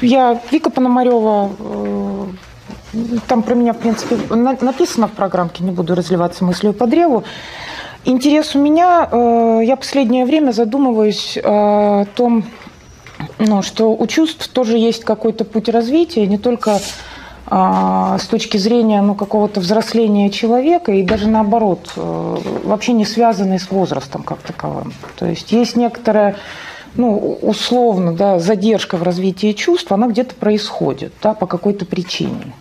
Я Вика Пономарева, э, там про меня, в принципе, написано в программке, не буду разливаться мыслью по древу. Интерес у меня, э, я последнее время задумываюсь о том, ну, что у чувств тоже есть какой-то путь развития, не только с точки зрения ну, какого-то взросления человека и даже наоборот, э, вообще не связанный с возрастом как таковым. То есть есть некоторая ну, условно, да, задержка в развитии чувств, она где-то происходит да, по какой-то причине.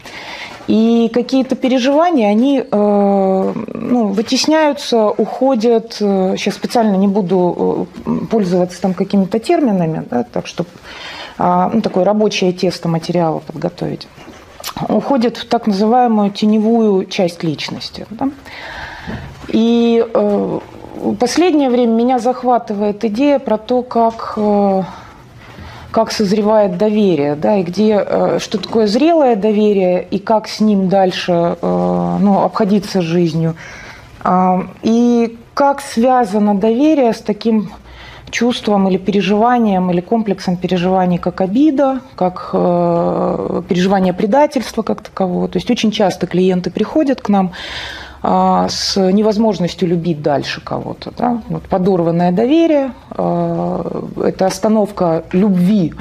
И какие-то переживания, они э, ну, вытесняются, уходят. Сейчас специально не буду э, пользоваться там какими-то терминами, да, так чтобы э, ну, такое рабочее тесто материала подготовить. Уходят в так называемую теневую часть личности. Да? И э, последнее время меня захватывает идея про то, как э, как созревает доверие, да, и где, э, что такое зрелое доверие, и как с ним дальше э, ну, обходиться жизнью. А, и как связано доверие с таким чувством или переживанием, или комплексом переживаний, как обида, как переживание предательства как такового. То есть очень часто клиенты приходят к нам с невозможностью любить дальше кого-то. Да? Вот подорванное доверие, а, это остановка любви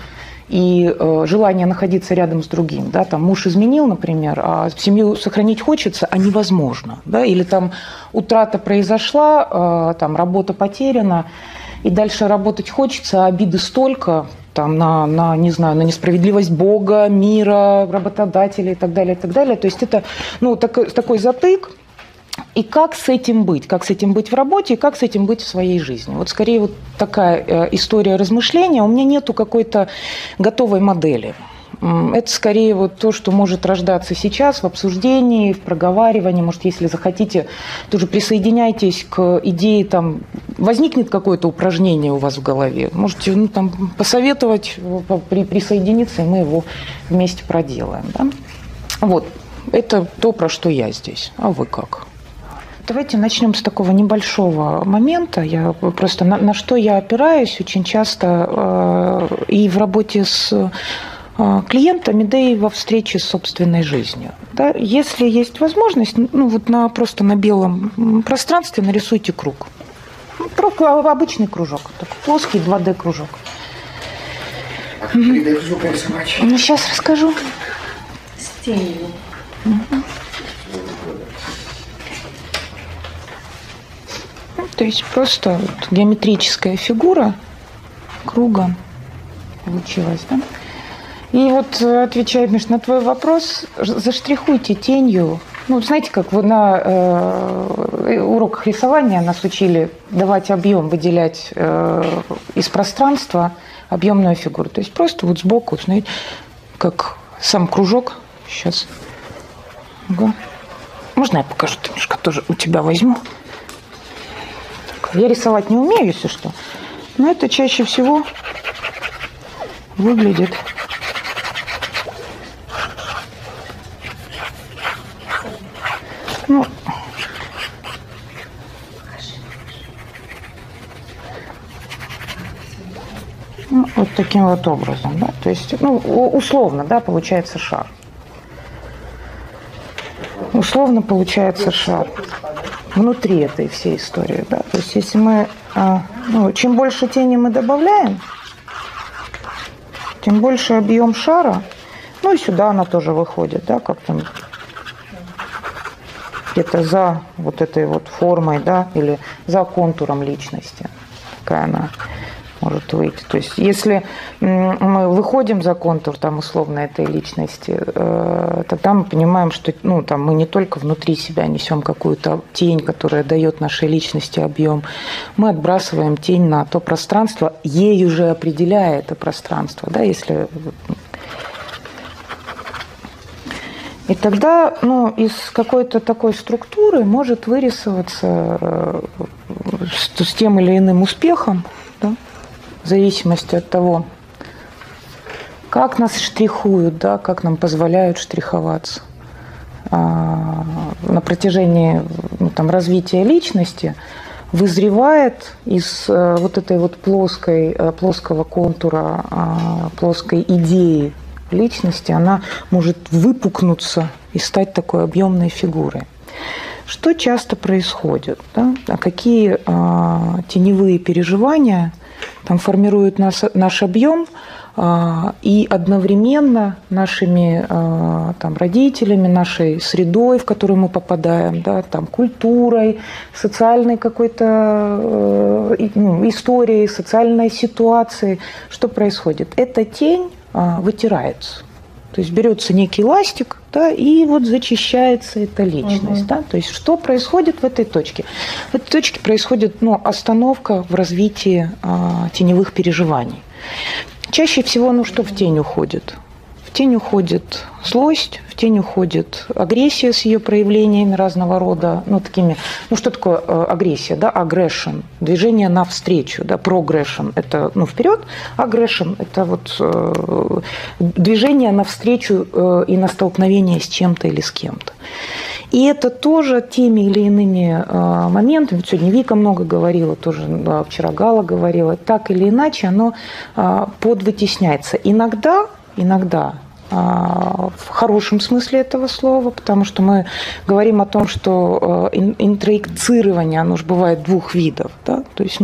и э, желание находиться рядом с другим. Да? Там муж изменил, например, а семью сохранить хочется, а невозможно. Да? Или там утрата произошла, а, там работа потеряна, и дальше работать хочется, а обиды столько, там, на, на, не знаю, на несправедливость Бога, мира, работодателя и так далее, и так далее. То есть это ну, такой, такой затык, и как с этим быть? Как с этим быть в работе и как с этим быть в своей жизни? Вот скорее вот такая э, история размышления. У меня нету какой-то готовой модели. Это скорее вот то, что может рождаться сейчас в обсуждении, в проговаривании. Может, если захотите, тоже присоединяйтесь к идее, там, возникнет какое-то упражнение у вас в голове. Можете ну, там, посоветовать, при, присоединиться, и мы его вместе проделаем. Да? Вот, это то, про что я здесь. А вы как? Давайте начнем с такого небольшого момента. Я просто на, на что я опираюсь очень часто э, и в работе с э, клиентами, да и во встрече с собственной жизнью. Да, если есть возможность, ну вот на, просто на белом пространстве нарисуйте круг. Круг, а, обычный кружок, такой плоский 2D кружок. А 3D кружок рисовать? Ну, сейчас расскажу. С тенью. Угу. То есть просто вот геометрическая фигура круга получилась, да? И вот э, отвечая, Миш, на твой вопрос, заштрихуйте тенью. Ну, знаете, как вы на э, уроках рисования нас учили давать объем, выделять э, из пространства объемную фигуру. То есть просто вот сбоку, знаете, как сам кружок. Сейчас. Ага. Можно я покажу немножко тоже у тебя возьму? Я рисовать не умею, если что. Но это чаще всего выглядит ну, ну, вот таким вот образом, да, то есть, ну, условно, да, получается шар. Условно получается шар внутри этой всей истории. Да? То есть если мы, а, ну, чем больше тени мы добавляем, тем больше объем шара, ну и сюда она тоже выходит, да, как там где-то за вот этой вот формой, да, или за контуром личности. Такая она может выйти. То есть если мы выходим за контур там условно этой личности, э, тогда мы понимаем, что ну, там, мы не только внутри себя несем какую-то тень, которая дает нашей личности объем, мы отбрасываем тень на то пространство, ей уже определяя это пространство, да, если и тогда ну, из какой-то такой структуры может вырисоваться э, с, с тем или иным успехом да, в зависимости от того, как нас штрихуют, да, как нам позволяют штриховаться. А, на протяжении ну, там, развития личности вызревает из э, вот этой вот плоской, э, плоского контура, а, плоской идеи личности, она может выпукнуться и стать такой объемной фигурой. Что часто происходит? Да? А какие а, теневые переживания там формируют нас, наш объем – а, и одновременно нашими а, там, родителями, нашей средой, в которую мы попадаем, да, там, культурой, социальной какой-то э, ну, историей, социальной ситуацией. Что происходит? Эта тень а, вытирается. То есть берется некий ластик, да, и вот зачищается эта личность. Угу. Да? То есть что происходит в этой точке? В этой точке происходит ну, остановка в развитии а, теневых переживаний. Чаще всего, ну что в тень уходит? В тень уходит злость, в тень уходит агрессия с ее проявлениями разного рода, ну такими, ну что такое э, агрессия, да, aggression, движение навстречу, да, progression – это, ну, вперед, aggression – это вот э, движение навстречу э, и на столкновение с чем-то или с кем-то. И это тоже теми или иными э, моментами, сегодня Вика много говорила, тоже да, вчера Гала говорила, так или иначе оно э, подвытесняется. Иногда, иногда а, в хорошем смысле этого слова, потому что мы говорим о том, что э, интроекцирование, оно же бывает двух видов. Да? То есть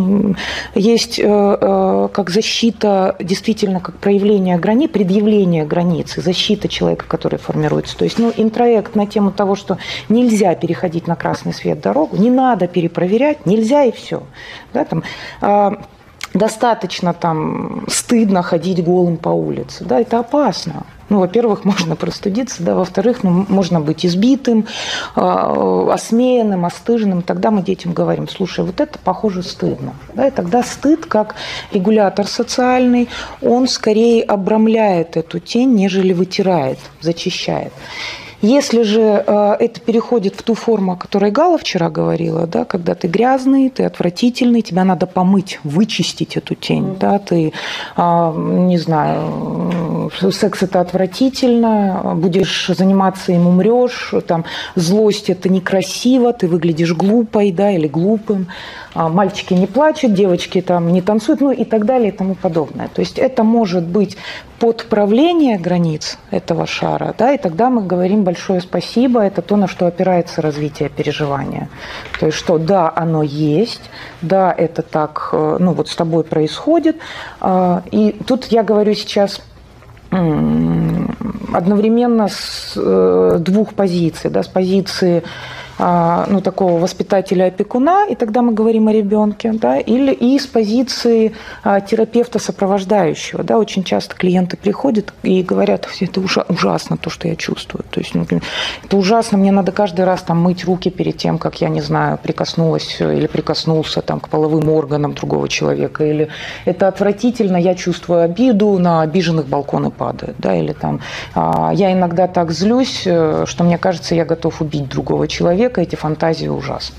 есть э, э, как защита, действительно, как проявление границ, предъявление границ, защита человека, который формируется. То есть ну, интроект на тему того, что нельзя переходить на красный свет дорогу, не надо перепроверять, нельзя и все. Да, там, а, достаточно там стыдно ходить голым по улице. Да, это опасно. Ну, во-первых, можно простудиться, да, во-вторых, ну, можно быть избитым, э, осмеянным, остыженным. Тогда мы детям говорим, слушай, вот это, похоже, стыдно. Да, и тогда стыд, как регулятор социальный, он скорее обрамляет эту тень, нежели вытирает, зачищает. Если же э, это переходит в ту форму, о которой Гала вчера говорила, да, когда ты грязный, ты отвратительный, тебя надо помыть, вычистить эту тень, mm-hmm. да, ты, а, не знаю, секс это отвратительно, будешь заниматься им умрешь, там, злость это некрасиво, ты выглядишь глупой, да, или глупым, а, мальчики не плачут, девочки там не танцуют, ну и так далее и тому подобное. То есть это может быть подправление границ этого шара, да, и тогда мы говорим большое спасибо, это то, на что опирается развитие переживания. То есть что да, оно есть, да, это так, э, ну вот с тобой происходит. А, и тут я говорю сейчас одновременно с э, двух позиций, да, с позиции ну, такого воспитателя-опекуна, и тогда мы говорим о ребенке, да, или и с позиции а, терапевта сопровождающего. Да, очень часто клиенты приходят и говорят, это ужасно, то, что я чувствую. То есть, ну, это ужасно, мне надо каждый раз там, мыть руки перед тем, как, я не знаю, прикоснулась или прикоснулся там, к половым органам другого человека. Или это отвратительно, я чувствую обиду, на обиженных балконы падают. Да, или там, а, я иногда так злюсь, э, что мне кажется, я готов убить другого человека человека эти фантазии ужасны.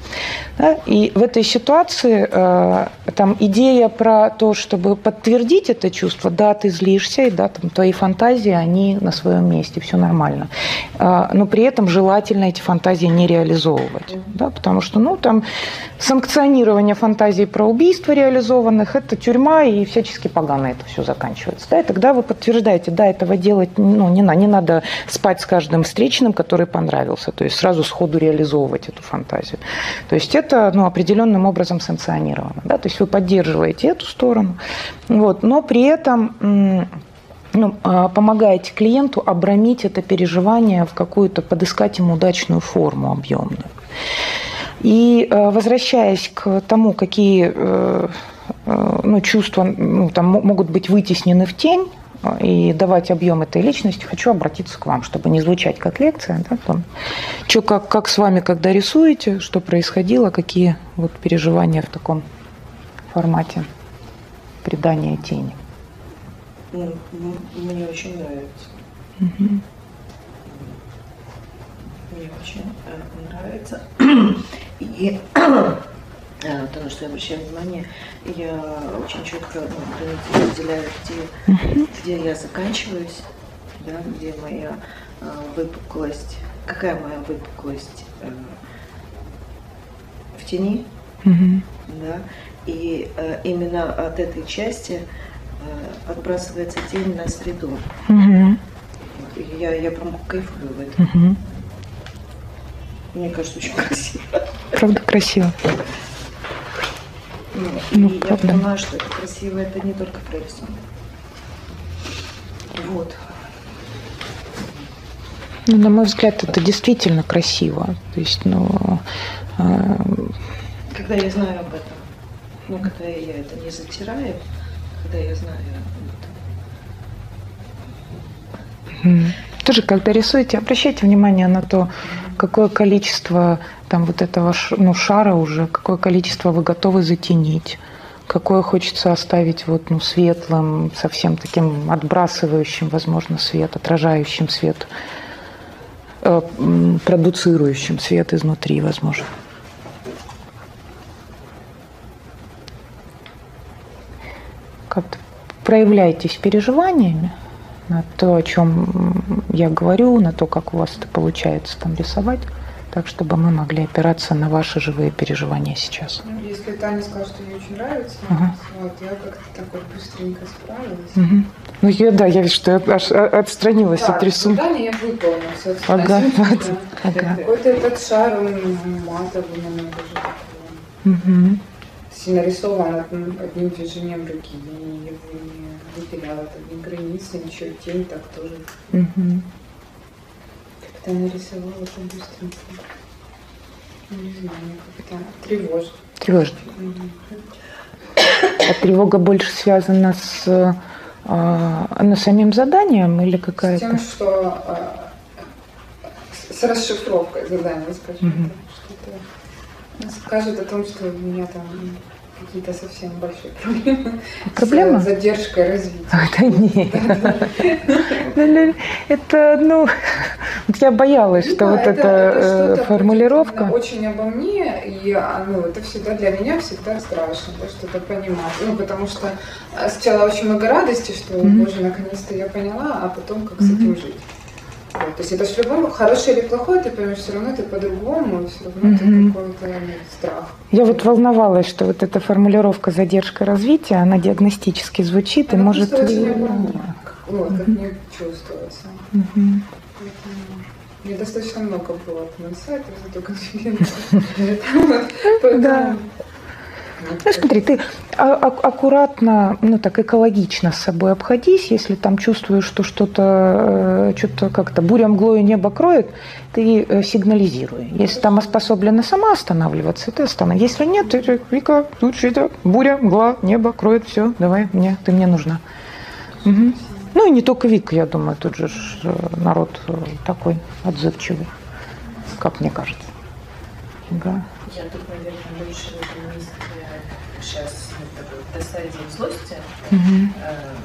Да? И в этой ситуации э, там идея про то, чтобы подтвердить это чувство, да, ты злишься, и да, там твои фантазии, они на своем месте, все нормально. Э, но при этом желательно эти фантазии не реализовывать, да, потому что, ну, там санкционирование фантазий про убийство реализованных, это тюрьма, и всячески погано это все заканчивается. Да, и тогда вы подтверждаете, да, этого делать ну, не, не надо спать с каждым встречным, который понравился, то есть сразу сходу реализовывать реализовывать эту фантазию. То есть это ну, определенным образом санкционировано. Да? То есть вы поддерживаете эту сторону, вот, но при этом ну, а, помогаете клиенту обрамить это переживание в какую-то, подыскать ему удачную форму объемную. И э, возвращаясь к тому, какие э, э, ну, чувства ну, там, могут быть вытеснены в тень, и давать объем этой личности, хочу обратиться к вам, чтобы не звучать как лекция. Да, там, что, как, как с вами, когда рисуете, что происходило, какие вот переживания в таком формате придания тени. Ну, мне очень нравится. Угу. Мне очень э, нравится. И Э, потому что я обращаю внимание, я очень четко границы разделяю, где, где я заканчиваюсь, да, где моя э, выпуклость, какая моя выпуклость э, в тени, да, и э, именно от этой части э, отбрасывается тень на среду. Я, я прям кайфую в этом. Мне кажется, очень красиво. Правда красиво. Ну, и я правда. понимаю, что это красиво, это не только про рисунок. Вот. Ну, на мой взгляд, это действительно красиво. То есть, ну, э, Когда я знаю об этом, ну, когда я это не затираю, когда я знаю об этом. м. Тоже, когда рисуете, обращайте внимание на то, какое количество там вот этого ну, шара уже, какое количество вы готовы затенить, какое хочется оставить вот, ну, светлым, совсем таким отбрасывающим, возможно, свет, отражающим свет, э, продуцирующим свет изнутри, возможно. Как-то проявляйтесь переживаниями на то, о чем я говорю, на то, как у вас это получается там рисовать, так, чтобы мы могли опираться на ваши живые переживания сейчас. Ну, Если Таня сказала, что ей очень нравится, Ага. вот, я как-то так вот быстренько справилась. Мгм. Ну, я, да, я вижу, что я аж а- отстранилась Да, от рисунка. задание я выполнила, собственно. Ага, вот, ага. Какой-то этот шар, он матовый, наверное, даже такой. Если нарисован одним, движением руки, и его не выпиляла там ни границы, ничего, тень так тоже. Мгм. Как-то нарисовала так быстренько. Ну, Не знаю, как-то тревожно. Тревожно. А тревога больше связана с, а, ну, самим заданием или С какая-то? тем, что а, с, с расшифровкой задания, скажем Мгм. так. Что-то скажет о том, что у меня там какие-то совсем большие проблемы. Проблемы? С задержкой развития. А, Да нет. Ну, Это, ну, вот я боялась, что Да, вот эта э, формулировка. Очень обо мне, и а, ну, это всегда для меня всегда страшно, да, что-то понимать. Ну, потому что а, сначала очень много радости, что, боже, наконец-то я поняла, а потом как с этим жить. Вот, то есть это любом, хорошее или плохое, ты поймешь, все равно ты по-другому, и все равно Мгм. ты какой-то страх. Я вот волновалась, что вот эта формулировка задержка развития, она диагностически звучит и Она может... просто очень обо мне, как- мне чувствуется. Поэтому Мне достаточно много было на сайтах за эту конференцию. Вот, поэтому- Да. Ну, смотри, ты а- а- аккуратно, ну так экологично с собой обходись, если там чувствуешь, что что-то, э, что-то как-то буря мглою небо кроет, ты э, сигнализируй. Если там способлена сама останавливаться, ты останови. Если нет, ты Вика, тут что-то буря, мгла, небо кроет, все, давай мне, ты мне нужна. Мгм. Ну и не только Вика, я думаю, тут же э, народ такой отзывчивый, как мне кажется. Да. Я тут, наверное, больше в этом месте сейчас в стадии э,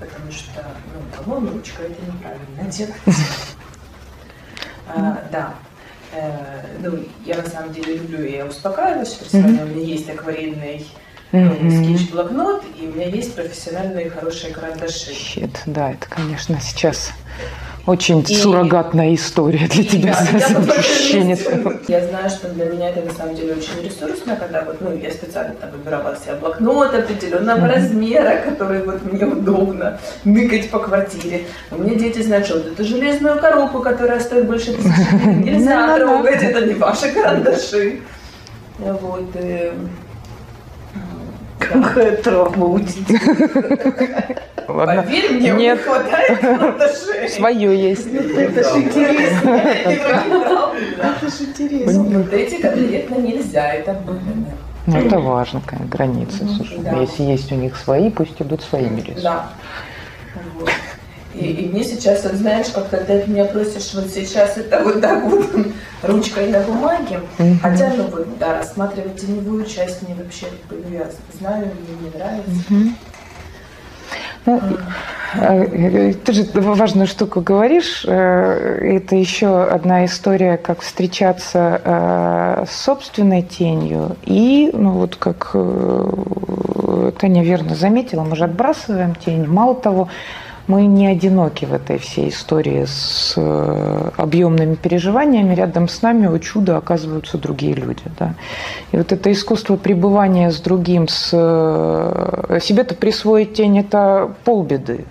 потому что, ну, по-моему, ручка это неправильно делать. А, Да. Э, Ну, я на самом деле люблю, я успокаиваюсь, равно у меня есть акварельный ну, Мгм. скетч-блокнот, и у меня есть профессиональные хорошие карандаши. Щит, да, это, конечно, сейчас очень И- суррогатная история для тебя. да, я ощущение. Я знаю, что для меня это на самом деле очень ресурсно, когда вот, ну, я специально там выбирала себе блокнот определенного размера, который вот мне удобно мыкать по квартире. У меня дети знают, что вот эту железную коробку, которая стоит больше тысячи нельзя трогать, это не ваши карандаши. Вот. Какая травма у детей. Ладно, Поверь мне, Нет. них хватает карандашей. свое есть. Это ж интересно. Это ж интересно. Вот эти конкретно нельзя, это выгодно. Ну, это важно, какая граница. Слушай, Да. если есть у них свои, пусть идут своими рисунками. Да. И, и мне сейчас, вот знаешь, как когда ты меня просишь вот сейчас это вот так вот ручкой на бумаге, хотя, ну вот, да, рассматривать теневую часть мне вообще, как бы, я знаю, мне не нравится. Ну, э, ты же важную штуку говоришь. э, Это еще одна история, как встречаться э, с собственной тенью. И, ну вот как э, Таня верно заметила, мы же отбрасываем тень. Мало того, мы не одиноки в этой всей истории с э, объемными переживаниями. Рядом с нами, о чудо, оказываются другие люди. Да? И вот это искусство пребывания с другим, с, э, себе-то присвоить тень – это полбеды.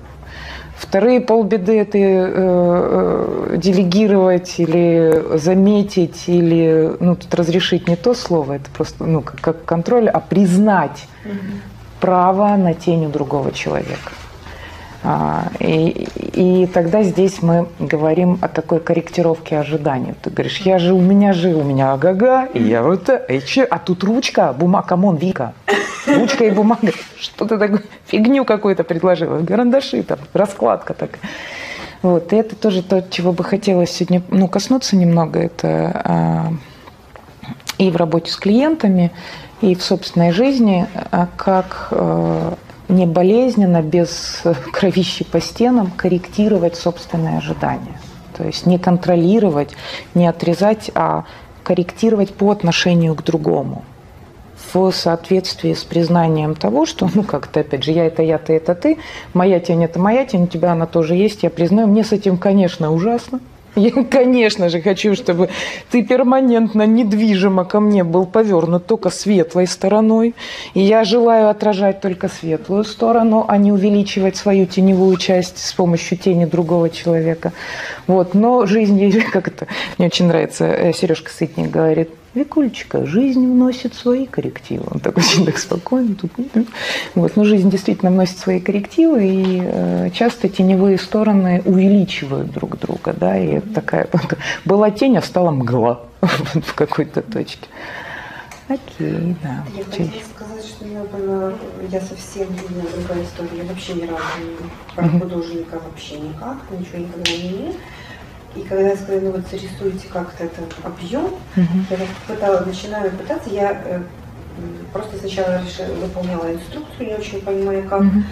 Вторые полбеды это э, э, делегировать или заметить, или ну, тут разрешить не то слово, это просто ну, как, как контроль, а признать право на тень у другого человека. А, и, и тогда здесь мы говорим о такой корректировке ожиданий. Ты говоришь, я же, у меня же, у меня ага-га, и я вот это, а тут ручка, бумага, come on, Вика, ручка и бумага, что ты такое, фигню какую-то предложила, карандаши там, раскладка такая. Вот, и это тоже то, чего бы хотелось сегодня ну, коснуться немного, это а, и в работе с клиентами, и в собственной жизни, а как э, не болезненно, без кровищи по стенам корректировать собственные ожидания. То есть не контролировать, не отрезать, а корректировать по отношению к другому в соответствии с признанием того, что, ну, как-то, опять же, я это я, ты это ты, моя тень это моя тень, у тебя она тоже есть, я признаю, мне с этим, конечно, ужасно, я, конечно же, хочу, чтобы ты перманентно, недвижимо ко мне был повернут только светлой стороной. И я желаю отражать только светлую сторону, а не увеличивать свою теневую часть с помощью тени другого человека. Вот. Но жизнь, как это, мне очень нравится, э, Сережка Сытник говорит, Викулечка, жизнь вносит свои коррективы. Он так очень так спокойно. Вот. Но жизнь действительно вносит свои коррективы, и э, часто теневые стороны увеличивают друг друга. Да? И это такая была тень, а стала мгла в какой-то точке. Окей, да. Я хотела сказать, что я была, я совсем у другая история. Я вообще ни разу про художника вообще никак, ничего никогда не имею. И когда я сказала, ну вот зарисуйте как-то этот объем, uh-huh. я пыталась, начинаю пытаться, я э, просто сначала решила, выполняла инструкцию, не очень понимаю как. Uh-huh.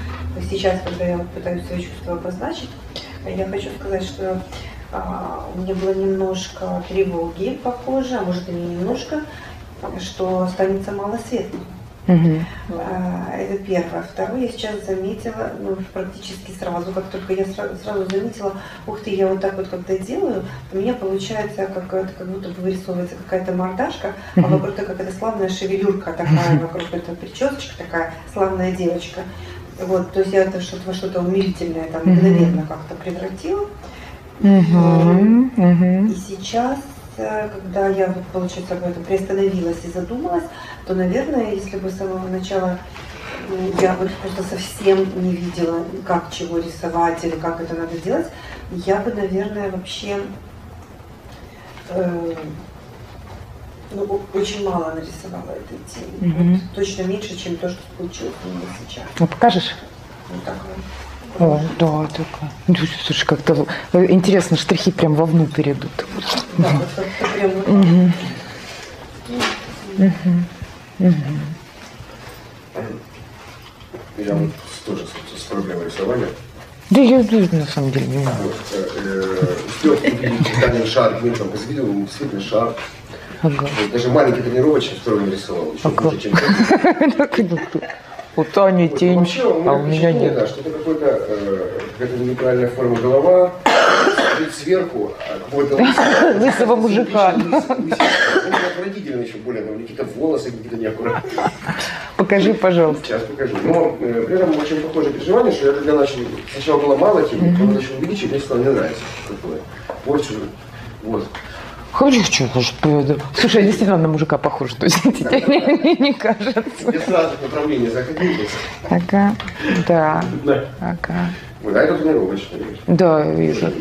Сейчас, когда я пытаюсь свои чувства обозначить, я хочу сказать, что а, у меня было немножко тревоги похоже, а может и не немножко, что останется мало светлого. Угу. Это первое. Второе, я сейчас заметила, ну, практически сразу, как только я сразу, сразу заметила, ух ты, я вот так вот когда делаю, у меня получается как, как будто бы вырисовывается какая-то мордашка, а вокруг какая-то славная шевелюрка такая, вокруг эта причесочка такая, славная девочка. Вот, то есть я это что-то во что-то умилительное там мгновенно как-то превратила. Угу. Угу. И сейчас когда я, получается, об этом приостановилась и задумалась, то, наверное, если бы с самого начала я вот просто совсем не видела, как чего рисовать или как это надо делать, я бы, наверное, вообще э, ну, очень мало нарисовала этой темы. Mm-hmm. Вот, точно меньше, чем то, что получилось у меня сейчас. Ну, покажешь? Вот так вот. О, да, такая. Ну, слушай, как-то интересно, штрихи прям вовнутрь идут. Да, прям вот угу. Угу. Я вот тоже с, с проблемой рисования. Да я на самом деле не могу. Вот, э, успел купить шар, мы там видел, действительно шар. Ага. Даже маленький тренировочный второй рисовал. Еще ага. круче, чем У Тани вот, тень, вообще, у а у меня нет. Да, что это какой-то, э, какая-то неправильная форма голова, сверху а какого-то лысого мужика. Отвратительно еще более, там какие-то волосы какие-то неаккуратные. Покажи, пожалуйста. Сейчас покажу. Но э, при этом очень похожее переживание, что я когда начал, сначала было мало тени, потом начал увеличивать, мне стало не нравится. Такое. Больше, вот. Хочу, что, значит, поведу. Слушай, действительно на мужика похож, то есть тебе не, не кажется. Я сразу направление заходил. Ага, да. Да. Ага. Вот, а это тренировочный. Да, вижу.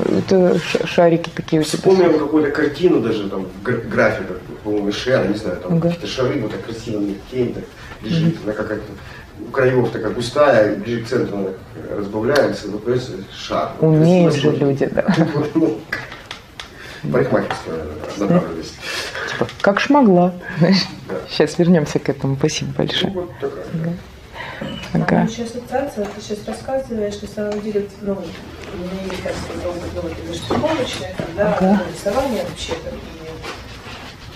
Это шарики такие у тебя. Вспомнил какую-то картину даже, там, графика, по-моему, Шера, не знаю, там ага. какие-то шары, вот так красиво на так лежит, она какая-то у краев такая густая, ближе к центру она разбавляется, вот шар. Умеют же люди, да. Ну, парикмахерская направленность. Типа, как шмогла. Да. Сейчас вернемся к этому. Спасибо большое. Ну. Да. Ага. Еще ассоциация, ты сейчас рассказываешь, что на самом деле, ну, есть, кажется, ну, это межстраховочное, когда ага. рисование вообще-то,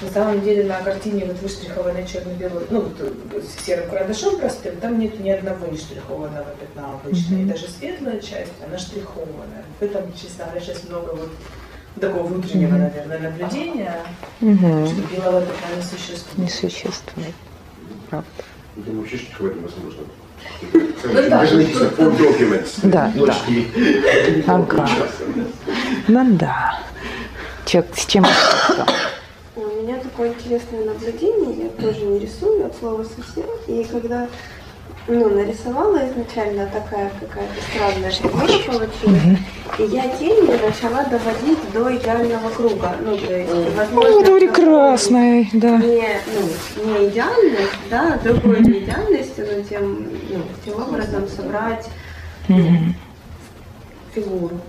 на самом деле на картине вот выштрихованной черно-белой, ну, вот, с серым карандашом простым, там нет ни одного нештрихованного пятна обычно. Mm-hmm. И даже светлая часть, она штрихованная. В этом, честно говоря, сейчас много вот такого внутреннего, mm-hmm. наверное, наблюдения, mm-hmm. что белого пятна не существует. Не существует, правда. Я думаю, вообще что возможно. Ну да. Да. Ага. Ну да. Чё, с чем? У меня такое интересное наблюдение, я тоже не рисую от слова совсем. И когда ну, нарисовала изначально такая какая-то странная фигура получилась, и я тенью начала доводить до идеального круга. Ну, то есть, возможно, Ну, это прекрасно, да. Не, ну, не идеальность, да, другой не идеальности, но тем, ну, тем образом собрать Мгм. фигуру.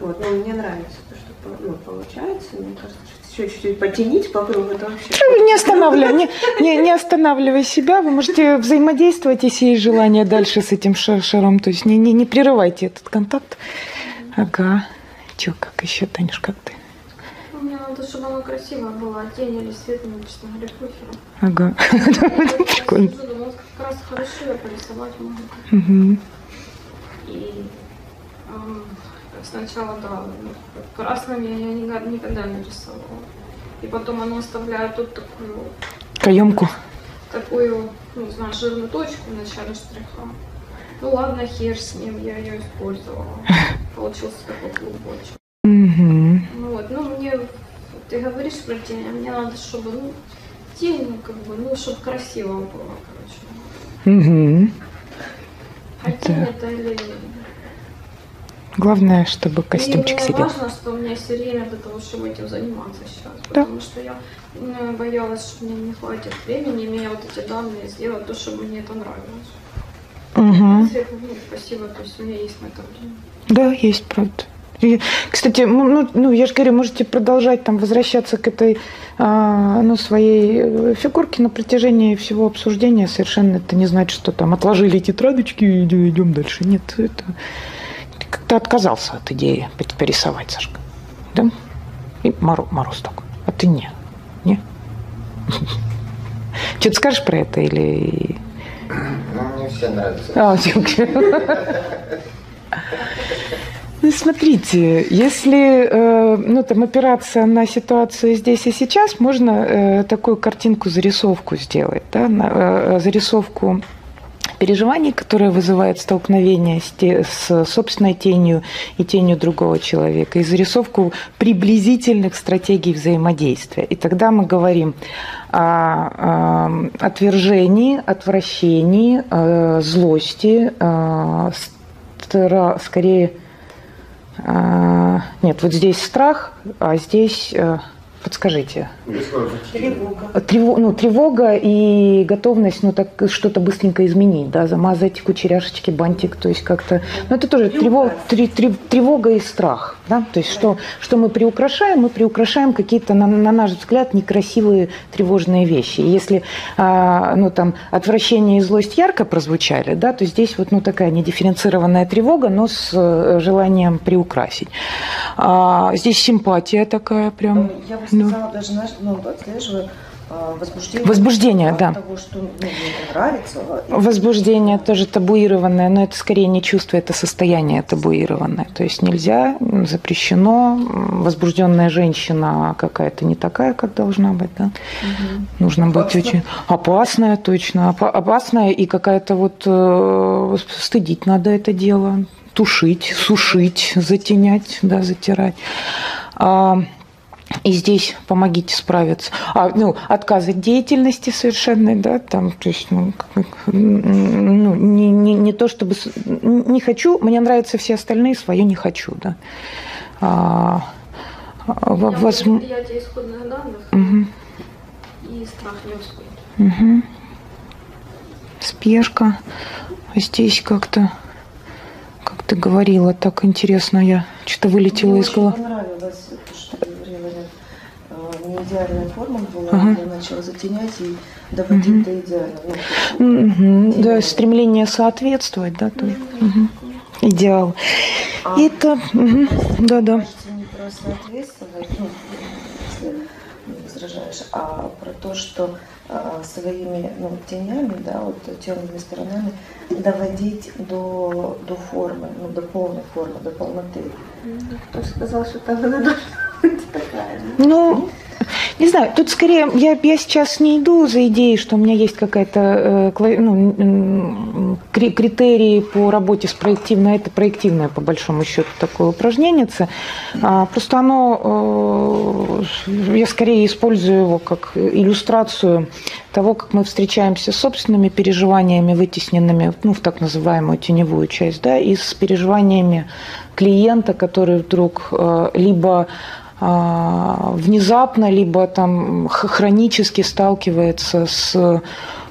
Вот, но мне нравится то, что ну, получается. Мне кажется, еще чуть-чуть потянить по кругу, это вообще... Не останавливай, не, не, не останавливай себя. Вы можете взаимодействовать, если есть желание дальше с этим ша- шаром. То есть не, не, не прерывайте этот контакт. Ага. Че, как еще, Танюш, как ты? Ну, Мне надо, чтобы оно красиво было, а тень или свет, мне, честно говоря, похеру. Ага. Прикольно. как раз хорошо я порисовать могу. Мгм. И сначала, да, красным я, никогда, никогда не рисовала. И потом оно оставляет тут такую, Каемку. такую, ну, знаю, жирную точку в начале штриха. Ну ладно, хер с ним, я ее использовала. Получился такой клубочек. Мгм. Ну вот, ну мне, ты говоришь про тень, а мне надо, чтобы, ну, тень, ну, как бы, ну, чтобы красиво было, короче. Мгм. А тень это или... Главное, чтобы И костюмчик мне сидел. важно, что у меня есть время для того, чтобы этим заниматься сейчас. Да. Потому что я боялась, что мне не хватит времени, мне вот эти данные сделать то, чтобы мне это нравилось. Ну, спасибо, то есть у меня есть на это время. Да, есть, правда. И, кстати, ну, ну, я же говорю, можете продолжать там возвращаться к этой а, ну, своей э, фигурке на протяжении всего обсуждения. Совершенно это не значит, что там отложили тетрадочки и идем дальше. Нет, это как-то отказался от идеи по- порисовать, Сашка. Да? И Мару, Марус так. А ты не. Не? Что ты скажешь про это или... Ну, мне все нравится. А. Ну, смотрите, если э, ну, там, опираться на ситуацию здесь и сейчас, можно э, такую картинку, зарисовку сделать, да, на, э, зарисовку переживаний, которые вызывают столкновение с, те- с собственной тенью и тенью другого человека, и зарисовку приблизительных стратегий взаимодействия. И тогда мы говорим о э, отвержении, отвращении, э, злости, э, стра- скорее а, нет, вот здесь страх, а здесь, э, подскажите, Тревога. Трево- ну, тревога и готовность, ну, так что-то быстренько изменить, да, замазать кучеряшечки, бантик, то есть как-то, ну, это тоже трево- тре- тре- тревога и страх, да, то есть что, что мы приукрашаем, мы приукрашаем какие-то, на, на наш взгляд, некрасивые тревожные вещи. И если, а, ну, там, отвращение и злость ярко прозвучали, да, то здесь вот, ну, такая недифференцированная тревога, но с э, желанием приукрасить. А, здесь симпатия такая прям. Я бы ну. сказала, даже, знаешь, ну, отслеживаю а, возбуждение. Возбуждение, да. того, что ну, мне нравится. Возбуждение тоже табуированное, но это скорее не чувство, это состояние табуированное. То есть нельзя, запрещено, возбужденная женщина какая-то не такая, как должна быть, да? Нужно быть Опасно. очень опасная, точно, опа- опасная и какая-то вот э, стыдить надо это дело, тушить, сушить, затенять, да, затирать. И здесь помогите справиться. А, ну, отказ от деятельности совершенной, да, там, то есть, ну, как- ну, не, не, не то чтобы... Не хочу, мне нравятся все остальные, свое не хочу, да. А, а, У меня во- возм- восприятие исходных данных Мгм. и страх не. Мгм. Спешка. Здесь как-то, как ты говорила, так интересно, я что-то вылетела Мне из головы. понравилось то, что ты говорила. Нет, э, Не идеальная форма была, Ага. я начала затенять и доводить Мгм. до идеального. Ну, Мгм. Да, стремление соответствовать, да, тоже. Мгм. Идеал. а Это, мгм, да-да. кажется, не про соответствовать, ну, если не возражаешь, а про то, что а, своими ну, тенями, да, вот темными сторонами доводить до, до формы, ну, до полной формы, до полноты. Кто сказал, что там она должна быть такая? Ну, Не знаю, тут скорее я, я сейчас не иду за идеей, что у меня есть какая-то э, ну, критерии по работе с проективной. Это проективное, по большому счету, такое упражнение. А, просто оно, э, я скорее использую его как иллюстрацию того, как мы встречаемся с собственными переживаниями, вытесненными ну, в так называемую теневую часть, да, и с переживаниями клиента, который вдруг э, либо а, внезапно, либо там хронически сталкивается с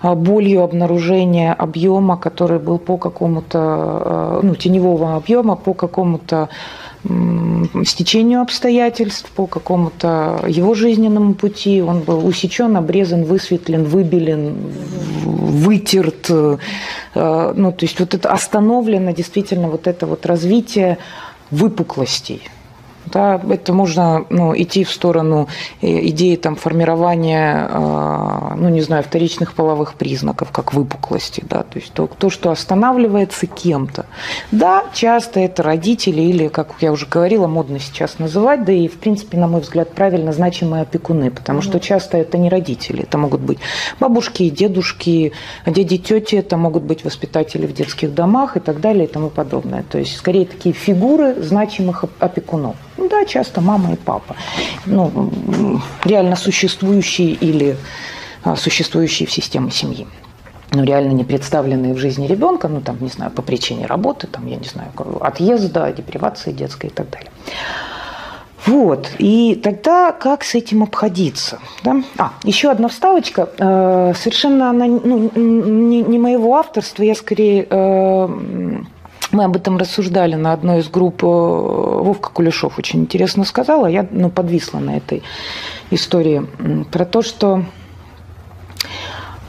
а, болью обнаружения объема, который был по какому-то, а, ну, теневого объема, по какому-то стечению обстоятельств, по какому-то его жизненному пути. Он был усечен, обрезан, высветлен, выбелен, вытерт. Э, ну, то есть вот это остановлено действительно вот это вот развитие выпуклостей – да, это можно ну, идти в сторону э, идеи там, формирования, а, ну, не знаю, вторичных половых признаков, как выпуклости. Да, то есть то, то, что останавливается кем-то. Да, часто это родители или, как я уже говорила, модно сейчас называть, да и, в принципе, на мой взгляд, правильно значимые опекуны, потому что часто это не родители, это могут быть бабушки дедушки, дяди, тети, это могут быть воспитатели в детских домах и так далее и тому подобное. То есть, скорее, такие фигуры значимых опекунов. Ну да, часто мама и папа. Ну, реально существующие или а, существующие в системе семьи ну, реально не представленные в жизни ребенка, ну, там, не знаю, по причине работы, там, я не знаю, отъезда, депривации детской и так далее. Вот, и тогда как с этим обходиться? Да? А, еще одна вставочка, э, совершенно она ну, не, моего авторства, я скорее э, мы об этом рассуждали на одной из групп. Э, Вовка Кулешов очень интересно сказала. Я ну, подвисла на этой истории. Про то, что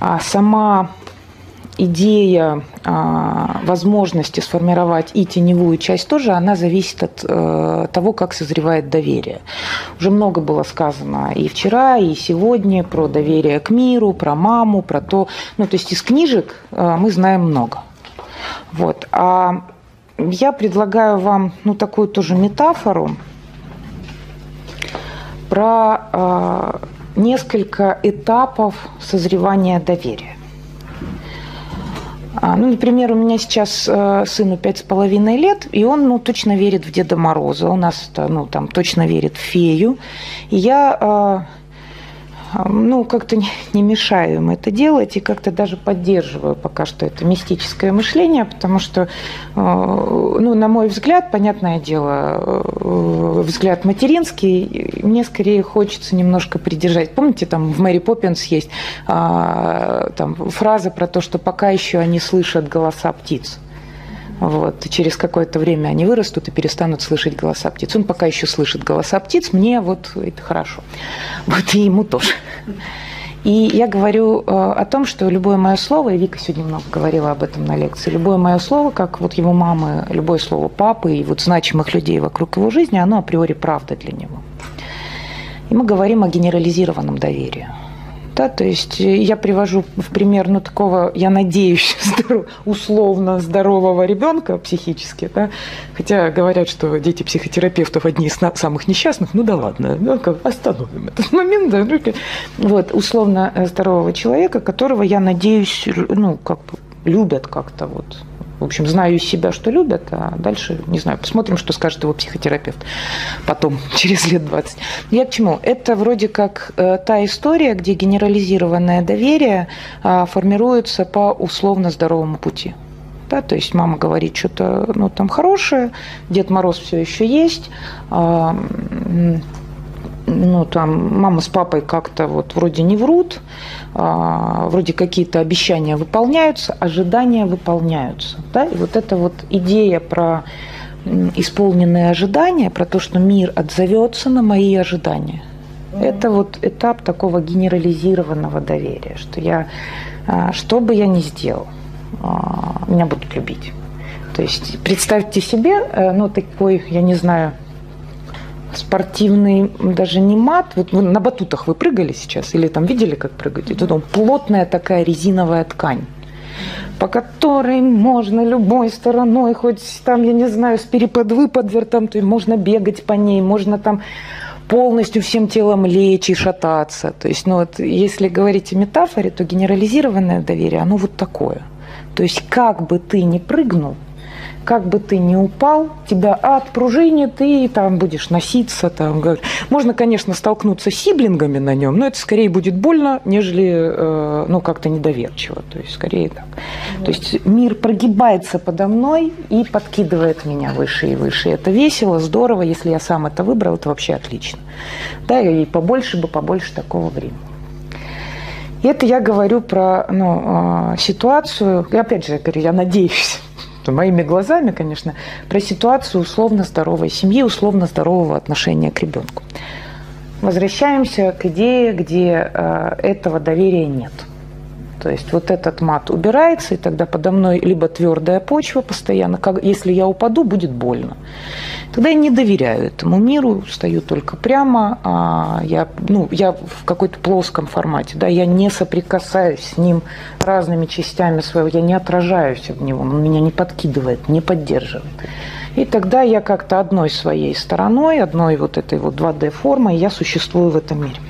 а, сама идея а, возможности сформировать и теневую часть тоже, она зависит от э, того, как созревает доверие. Уже много было сказано и вчера, и сегодня про доверие к миру, про маму, про то... Ну, то есть из книжек э, мы знаем много. Вот. А я предлагаю вам ну, такую тоже метафору про э, несколько этапов созревания доверия. А, ну, например, у меня сейчас э, сыну пять с половиной лет, и он ну, точно верит в Деда Мороза. У нас ну, там точно верит в фею. И я э, ну, как-то не, не мешаю им это делать и как-то даже поддерживаю пока что это мистическое мышление, потому что, э, ну, на мой взгляд, понятное дело, э, взгляд материнский, мне скорее хочется немножко придержать. Помните, там в Мэри Поппинс есть а, там, фраза про то, что пока еще они слышат голоса птиц. Вот. Через какое-то время они вырастут и перестанут слышать голоса птиц. Он пока еще слышит голоса птиц, мне вот это хорошо. Вот и ему тоже. И я говорю э, о том, что любое мое слово, и Вика сегодня много говорила об этом на лекции, любое мое слово, как вот его мамы, любое слово папы и вот значимых людей вокруг его жизни, оно априори правда для него. И мы говорим о генерализированном доверии. Да, то есть э, я привожу в пример ну, такого, я надеюсь, условно здорового ребенка психически, да, хотя говорят, что дети психотерапевтов одни из самых несчастных, ну да ладно, ну, остановим этот момент, да, вот, условно э, здорового человека, которого я надеюсь, ну, как любят как-то вот в общем, знаю себя, что любят, а дальше, не знаю, посмотрим, что скажет его психотерапевт потом, через лет 20. Я к чему? Это вроде как э, та история, где генерализированное доверие э, формируется по условно здоровому пути. Да, то есть мама говорит что-то ну, там хорошее, Дед Мороз все еще есть, э, ну, там, мама с папой как-то вот вроде не врут, а, вроде какие-то обещания выполняются, ожидания выполняются. Да? И вот эта вот идея про исполненные ожидания, про то, что мир отзовется на мои ожидания, это вот этап такого генерализированного доверия, что я, а, что бы я ни сделал, а, меня будут любить. То есть представьте себе, э, ну, такой, я не знаю, спортивный, даже не мат. Вот вы на батутах вы прыгали сейчас или там видели, как прыгать? Тут он плотная такая резиновая ткань по которой можно любой стороной, хоть там, я не знаю, с переподвыподвертом, то можно бегать по ней, можно там полностью всем телом лечь и шататься. То есть, ну вот, если говорить о метафоре, то генерализированное доверие, оно вот такое. То есть, как бы ты ни прыгнул, как бы ты ни упал, тебя отпружинит, и там будешь носиться. Там. Можно, конечно, столкнуться с сиблингами на нем, но это скорее будет больно, нежели э, ну, как-то недоверчиво. То есть, скорее так. Вот. То есть, мир прогибается подо мной и подкидывает меня выше и выше. Это весело, здорово. Если я сам это выбрал, это вообще отлично. Да, и побольше бы, побольше такого времени. И это я говорю про ну, э, ситуацию. И опять же, я говорю, я надеюсь, моими глазами, конечно, про ситуацию условно здоровой семьи, условно здорового отношения к ребенку. Возвращаемся к идее, где э, этого доверия нет – то есть вот этот мат убирается, и тогда подо мной либо твердая почва постоянно, как, если я упаду, будет больно. Тогда я не доверяю этому миру, стою только прямо, а я, ну, я в какой-то плоском формате, да, я не соприкасаюсь с ним разными частями своего, я не отражаюсь в него, он меня не подкидывает, не поддерживает. И тогда я как-то одной своей стороной, одной вот этой вот 2D-формой, я существую в этом мире.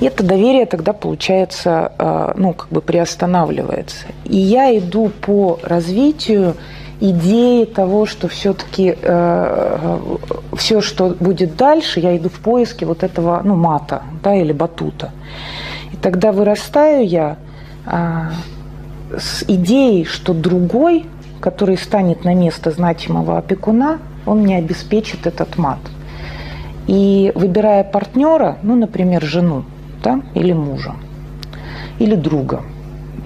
И это доверие тогда, получается, э, ну, как бы приостанавливается. И я иду по развитию идеи того, что все-таки э, все, что будет дальше, я иду в поиске вот этого, ну, мата, да, или батута. И тогда вырастаю я э, с идеей, что другой, который станет на место значимого опекуна, он мне обеспечит этот мат. И выбирая партнера, ну, например, жену, да, или мужа, или друга,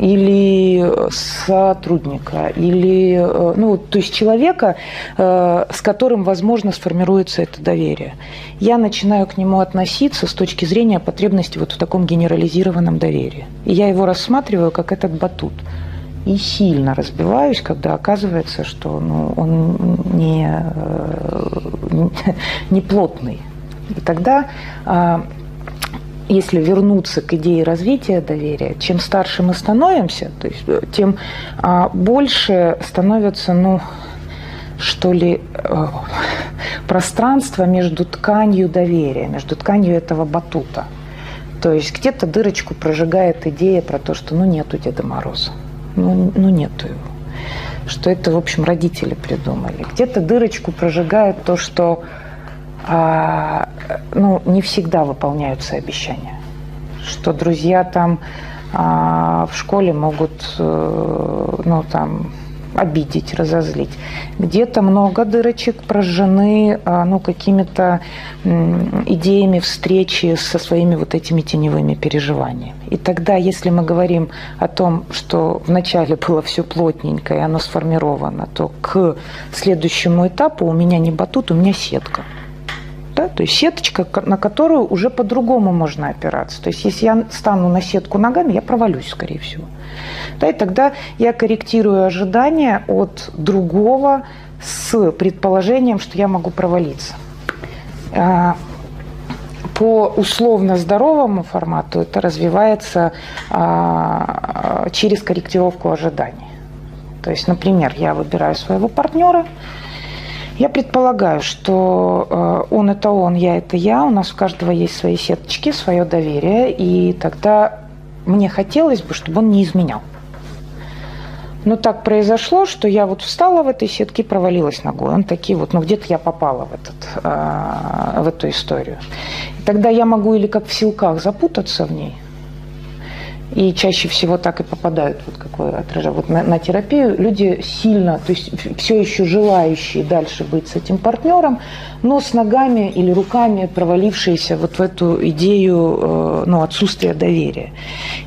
или сотрудника, или, э, ну, то есть человека, э, с которым, возможно, сформируется это доверие. Я начинаю к нему относиться с точки зрения потребности вот в таком генерализированном доверии. И я его рассматриваю как этот батут. И сильно разбиваюсь, когда оказывается, что ну, он не, э, не плотный. И тогда а, если вернуться к идее развития доверия, чем старше мы становимся, то есть, э, тем а, больше становится, ну, что ли, э, пространство между тканью доверия, между тканью этого батута. То есть где-то дырочку прожигает идея про то, что ну нету Деда Мороза, ну, ну нету его. Что это, в общем, родители придумали. Где-то дырочку прожигает то, что а, ну, не всегда выполняются обещания. Что друзья там а, в школе могут, э, ну, там, обидеть, разозлить. Где-то много дырочек прожжены а, ну, какими-то идеями встречи со своими вот этими теневыми переживаниями. И тогда, если мы говорим о том, что вначале было все плотненько и оно сформировано, то к следующему этапу у меня не батут, у меня сетка да, то есть сеточка, на которую уже по-другому можно опираться. То есть если я стану на сетку ногами, я провалюсь, скорее всего. Да, и тогда я корректирую ожидания от другого с предположением, что я могу провалиться. А, по условно здоровому формату это развивается а, через корректировку ожиданий. То есть, например, я выбираю своего партнера, я предполагаю, что э, он это он, я это я, у нас у каждого есть свои сеточки, свое доверие, и тогда мне хотелось бы, чтобы он не изменял. Но так произошло, что я вот встала в этой сетке и провалилась ногой. Он такие вот, ну где-то я попала в, этот, э, в эту историю. И тогда я могу или как в силках запутаться в ней – и чаще всего так и попадают, вот какое отражаю. Вот на, на терапию люди сильно, то есть все еще желающие дальше быть с этим партнером, но с ногами или руками провалившиеся вот в эту идею э, ну, отсутствия доверия.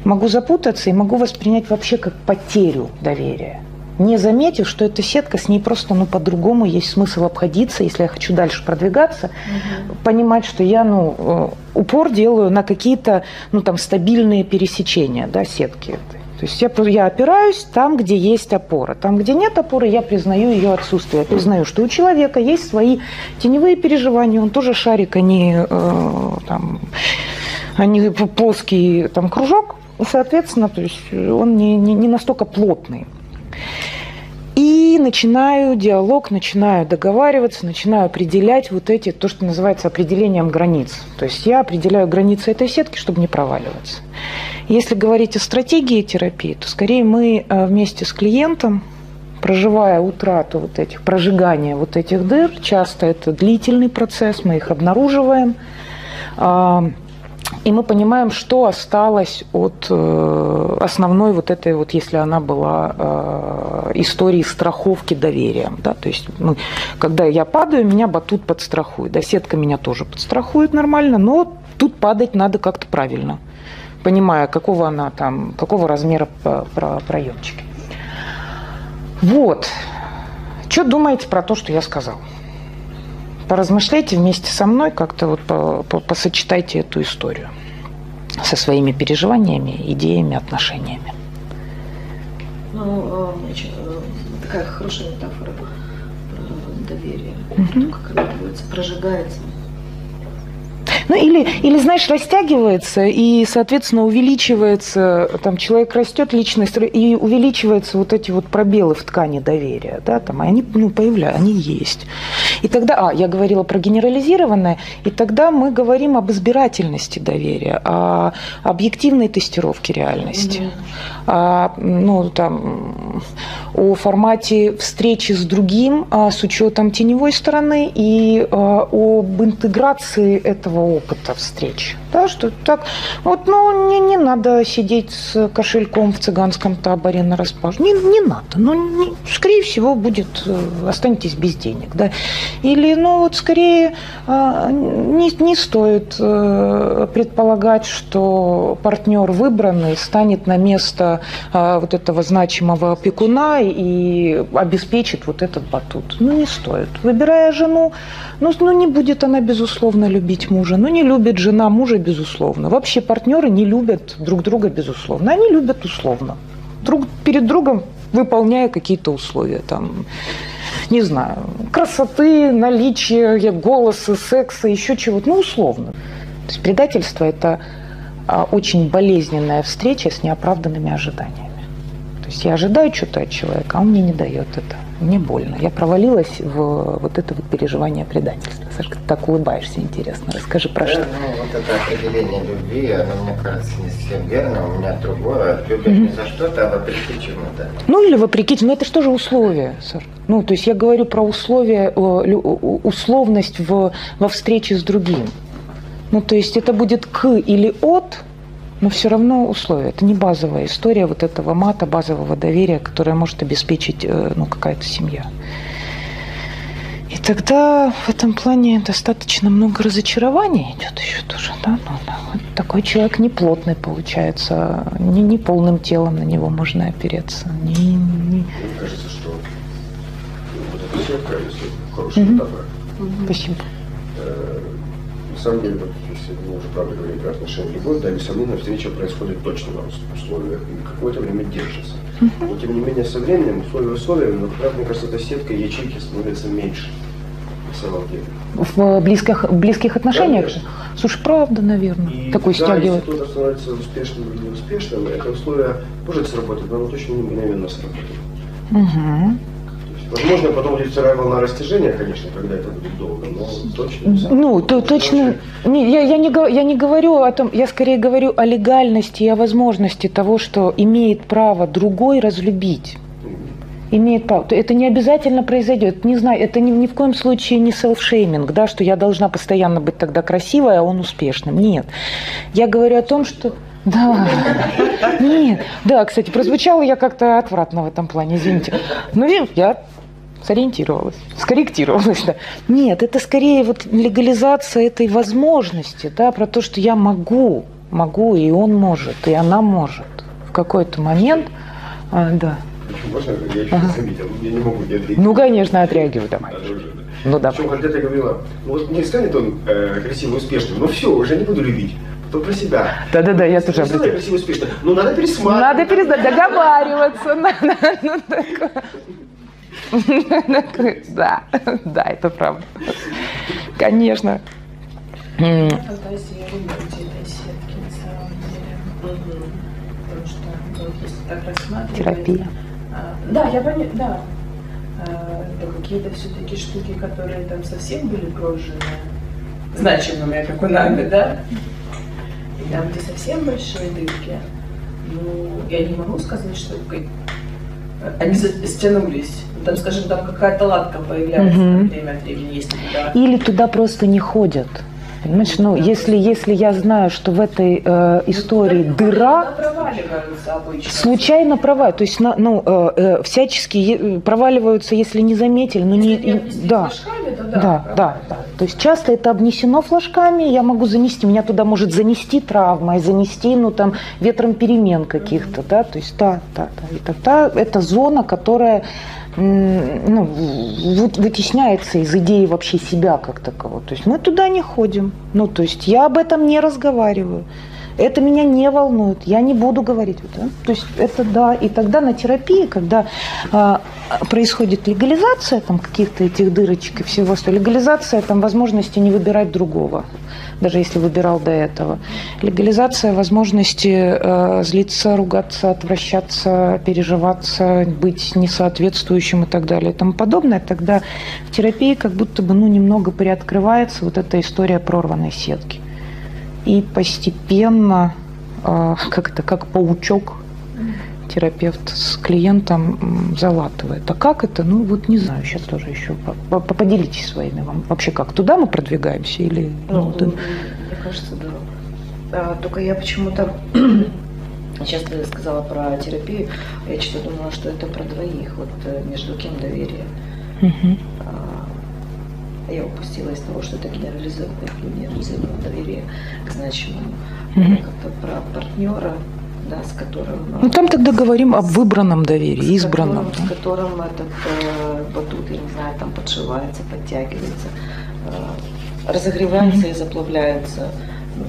Могу запутаться и могу воспринять вообще как потерю доверия не заметив, что эта сетка, с ней просто ну, по-другому есть смысл обходиться, если я хочу дальше продвигаться, угу. понимать, что я ну, э, упор делаю на какие-то ну, там, стабильные пересечения да, сетки этой. То есть я, я опираюсь там, где есть опора. Там, где нет опоры, я признаю ее отсутствие. Я признаю, что у человека есть свои теневые переживания, он тоже шарик, а не, э, там, а не плоский там, кружок. Соответственно, то есть он не, не, не настолько плотный. И начинаю диалог, начинаю договариваться, начинаю определять вот эти, то, что называется определением границ. То есть я определяю границы этой сетки, чтобы не проваливаться. Если говорить о стратегии терапии, то скорее мы э, вместе с клиентом проживая утрату вот этих, прожигания вот этих дыр, часто это длительный процесс, мы их обнаруживаем, а, и мы понимаем, что осталось от э, основной вот этой вот, если она была э, истории страховки доверием. Да? То есть мы, когда я падаю, меня батут подстрахует. Да, сетка меня тоже подстрахует нормально, но тут падать надо как-то правильно, понимая, какого она там, какого размера проемчики. Вот. Что думаете про то, что я сказал? Поразмышляйте вместе со мной, как-то вот по, по, посочетайте эту историю со своими переживаниями, идеями, отношениями. Ну, э, э, такая хорошая метафора про доверие, угу. как оно прожигается ну или, или, знаешь, растягивается и, соответственно, увеличивается, там человек растет, личность, и увеличиваются вот эти вот пробелы в ткани доверия, да, там, и они ну, появляются, они есть. И тогда, а, я говорила про генерализированное, и тогда мы говорим об избирательности доверия, о объективной тестировке реальности, mm-hmm. о, ну, там, о формате встречи с другим, а, с учетом теневой стороны и а, об интеграции этого опыта встреч. Да, что так, вот, ну, не, не надо сидеть с кошельком в цыганском таборе на распаш. Не, не надо. Ну, не, скорее всего, будет, э, останетесь без денег. Да. Или, ну, вот, скорее, а, не, не стоит э, предполагать, что партнер выбранный станет на место а, вот этого значимого опекуна и обеспечит вот этот батут. Ну, не стоит. Выбирая жену, ну, ну не будет она, безусловно, любить мужа. Ну, не любит жена мужа, безусловно. Вообще партнеры не любят друг друга, безусловно. Они любят условно. Друг перед другом выполняя какие-то условия. Там, не знаю, красоты, наличия голоса, секса, еще чего-то. Ну, условно. То есть предательство – это а, очень болезненная встреча с неоправданными ожиданиями. То есть я ожидаю что-то от человека, а он мне не дает это мне больно. Я провалилась в вот это вот переживание предательства. Сашка, ты так улыбаешься, интересно. Расскажи про что. Ну, вот это определение любви, оно, мне кажется, не совсем верно. У меня другое. Любишь mm-hmm. не за что-то, а вопреки чему-то. Ну, или вопреки, но это же условия, Саш? Ну, то есть я говорю про условия, условность в, во встрече с другим. Ну, то есть это будет к или от, но все равно условия. Это не базовая история вот этого мата, базового доверия, которое может обеспечить э, ну, какая-то семья. И тогда в этом плане достаточно много разочарований идет еще тоже. Да? Ну, да. Вот такой человек не плотный получается, не, не полным телом на него можно опереться. Не, не... Мне кажется, что вот эта сетка, если хорошая mm-hmm. метафора. Спасибо. Э, самом деле, если мы уже правда говорим про отношения любовь, да, несомненно, встреча происходит точно на условиях и какое-то время держится. Но тем не менее, со временем условия условиями, но, правда, мне кажется, эта сетка ячейки становится меньше на самом деле. В близких, близких отношениях? Конечно. Слушай, правда, наверное, и, такой да, стягивает. если кто-то становится успешным или неуспешным, это условие может сработать, но оно точно не мгновенно сработает. Угу. Возможно, потом будет вторая волна растяжения, конечно, когда это будет долго, но точно. Ну, то, точно. Не, я, я, не, я не говорю о том, я скорее говорю о легальности и о возможности того, что имеет право другой разлюбить имеет право. Это не обязательно произойдет. Не знаю, это ни, ни в коем случае не селфшейминг, да, что я должна постоянно быть тогда красивой, а он успешным. Нет. Я говорю о том, что... Да. Нет. Да, кстати, прозвучала я как-то отвратно в этом плане, извините. Но я сориентировалась, скорректировалась, да. Нет, это скорее вот легализация этой возможности, да, про то, что я могу, могу, и он может, и она может в какой-то момент, а, да. Можно, я еще ага. заметил, я не могу не ответить. Ну, конечно, отреагирую, давай. Ну, да. Причем, когда ты говорила, ну вот не станет он э, красивым, успешным, ну все, уже не буду любить то про себя. Да-да-да, я тоже обратила. красиво, успешно. Ну, надо пересматривать. Надо пересматривать, договариваться. Да, да, это правда. Конечно. Ну, если так рассматривать... Терапия. А, да, я поняла, да. то какие-то все-таки штуки, которые там совсем были прожжены, значимыми, как у нами, да? И там, где совсем большие дырки, ну, я не могу сказать, что они стянулись. Там, скажем, там какая-то латка появляется угу. время от времени, если туда... Или туда просто не ходят. Понимаешь, ну, если, если я знаю, что в этой э, истории ну, дыра, случайно проваливаются, то есть на, ну, э, э, всячески проваливаются, если не заметили, но не, и, да, да, да, да, да. То есть часто это обнесено флажками, я могу занести, меня туда может занести травма, и занести, ну, там, ветром перемен каких-то, да, то есть, да, да, да, и тогда это зона, которая ну, вытесняется из идеи вообще себя как такового. То есть мы туда не ходим. Ну, то есть я об этом не разговариваю. Это меня не волнует, я не буду говорить. Да? То есть это да. И тогда на терапии, когда а, происходит легализация там каких-то этих дырочек и всего остального, легализация там возможности не выбирать другого даже если выбирал до этого. Легализация возможности э, злиться, ругаться, отвращаться, переживаться, быть несоответствующим и так далее и тому подобное, тогда в терапии как будто бы ну, немного приоткрывается вот эта история прорванной сетки. И постепенно, э, как это, как паучок, терапевт с клиентом залатывает. А как это? Ну, вот не знаю, сейчас тоже еще поделитесь своими. Вам вообще как? Туда мы продвигаемся или... Ну, ну, мне кажется, да. А, только я почему-то Сейчас ты сказала про терапию, я что-то думала, что это про двоих, вот э, между кем доверие. Угу. Я упустила из того, что это генерализованное, генерализованное доверие к значимому. Как-то про партнера, да, с которым... Ну там тогда говорим об выбранном доверии, с избранном. Которым, да. С которым этот э, батут, я не знаю, там подшивается, подтягивается, э, разогревается mm-hmm. и заплавляется. Ну,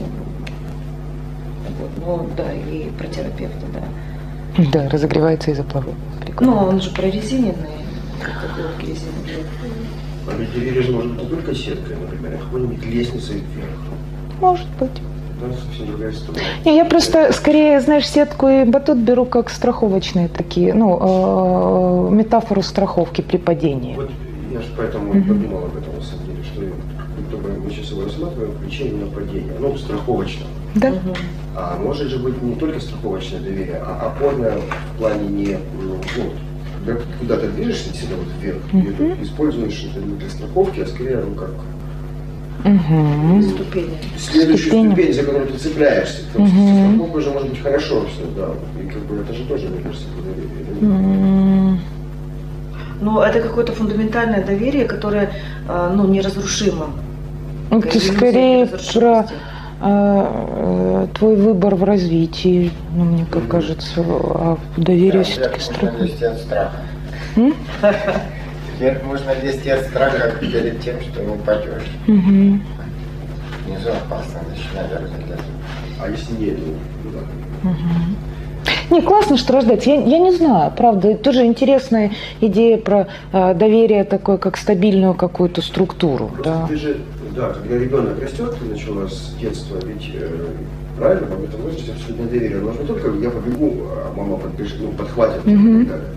вот, ну да, и про терапевта, да. Да, разогревается и заплавляется. Ну, он же прорезиненный, как резиновые. А ведь же может быть не только сеткой, например, а какой-нибудь лестницей вверх. Может быть. Не, я просто скорее, знаешь, сетку и батут беру как страховочные такие, ну, э, метафору страховки при падении. Вот я же поэтому mm-hmm. подумал об этом на самом деле, что будто бы мы сейчас его рассматриваем в ключе именно падения, ну, страховочно. Да. А может же быть не только страховочное доверие, а опорное в плане не, ну, когда куда ты движешься себя вот вверх, mm-hmm. и используешь это не для страховки, а скорее, ну, как Угу. Ступени. Следующую Ступени. ступень, за которую ты цепляешься. Потому угу. что страховка уже может быть хорошо все, да. И как бы это же тоже, мне кажется, доверие. Угу. Ну, это какое-то фундаментальное доверие, которое а, ну, неразрушимо. Это скорее про а, твой выбор в развитии, ну, мне как кажется, а доверие да, все-таки страх. Теперь можно вести от страха перед тем, что упадешь. Угу. Внизу опасно, начинать разглядывать. А если нет, ну, да. Угу. Не, классно, что рождается. Я, я не знаю, правда. Тоже интересная идея про э, доверие такое, как стабильную какую-то структуру. Просто да. Ты же, да, когда ребенок растет, ты начала с детства, ведь э, правильно, в этом возрасте абсолютно доверие. Нужно только я побегу, а мама подбежит, ну, подхватит угу. и так далее.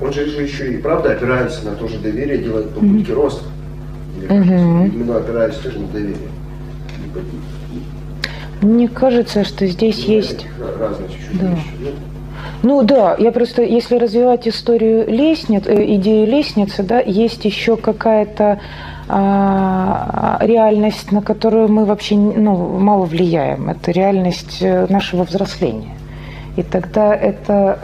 Он же, еще и правда опирается на то же доверие, делает попытки mm-hmm. роста. mm-hmm. именно опираясь тоже на доверие. Мне кажется, что здесь есть... Чуть-чуть да. Ну да, я просто, если развивать историю лестниц, э, идею лестницы, да, есть еще какая-то а, реальность, на которую мы вообще ну, мало влияем. Это реальность э, нашего взросления. И тогда это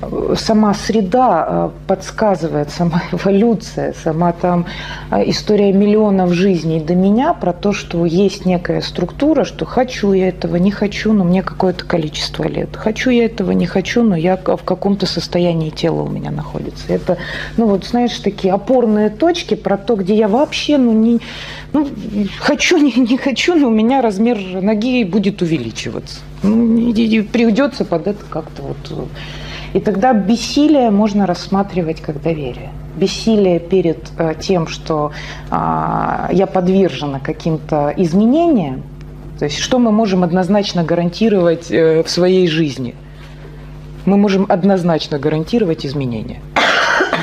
э, сама среда э, подсказывает, сама эволюция, сама там э, история миллионов жизней до меня про то, что есть некая структура, что хочу я этого, не хочу, но мне какое-то количество лет. Хочу я этого, не хочу, но я в каком-то состоянии тела у меня находится. Это, ну вот, знаешь, такие опорные точки про то, где я вообще, ну, не, ну, хочу, не, не хочу, но у меня размер ноги будет увеличиваться. Ну, придется под это как-то вот и тогда бессилие можно рассматривать как доверие. Бессилие перед э, тем, что а, я подвержена каким-то изменениям, то есть что мы можем однозначно гарантировать э, в своей жизни? Мы можем однозначно гарантировать изменения.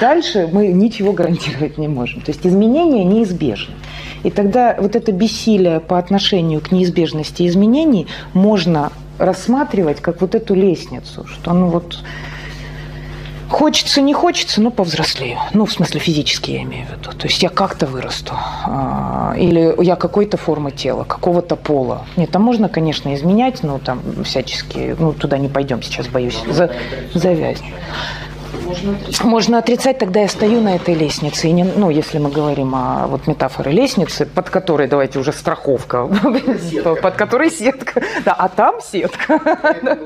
дальше мы ничего гарантировать не можем. То есть изменения неизбежны. И тогда вот это бессилие по отношению к неизбежности изменений можно рассматривать как вот эту лестницу, что ну вот Хочется, не хочется, но повзрослею. Ну, в смысле, физически я имею в виду. То есть я как-то вырасту. А, или я какой-то формы тела, какого-то пола. Нет, там можно, конечно, изменять, но там всячески, ну, туда не пойдем сейчас, боюсь, за, завязнуть. Можно отрицать. Можно отрицать, тогда я стою на этой лестнице. И не, ну, если мы говорим о вот метафоре лестницы, под которой, давайте уже страховка, сетка. под которой сетка. Да, а там сетка.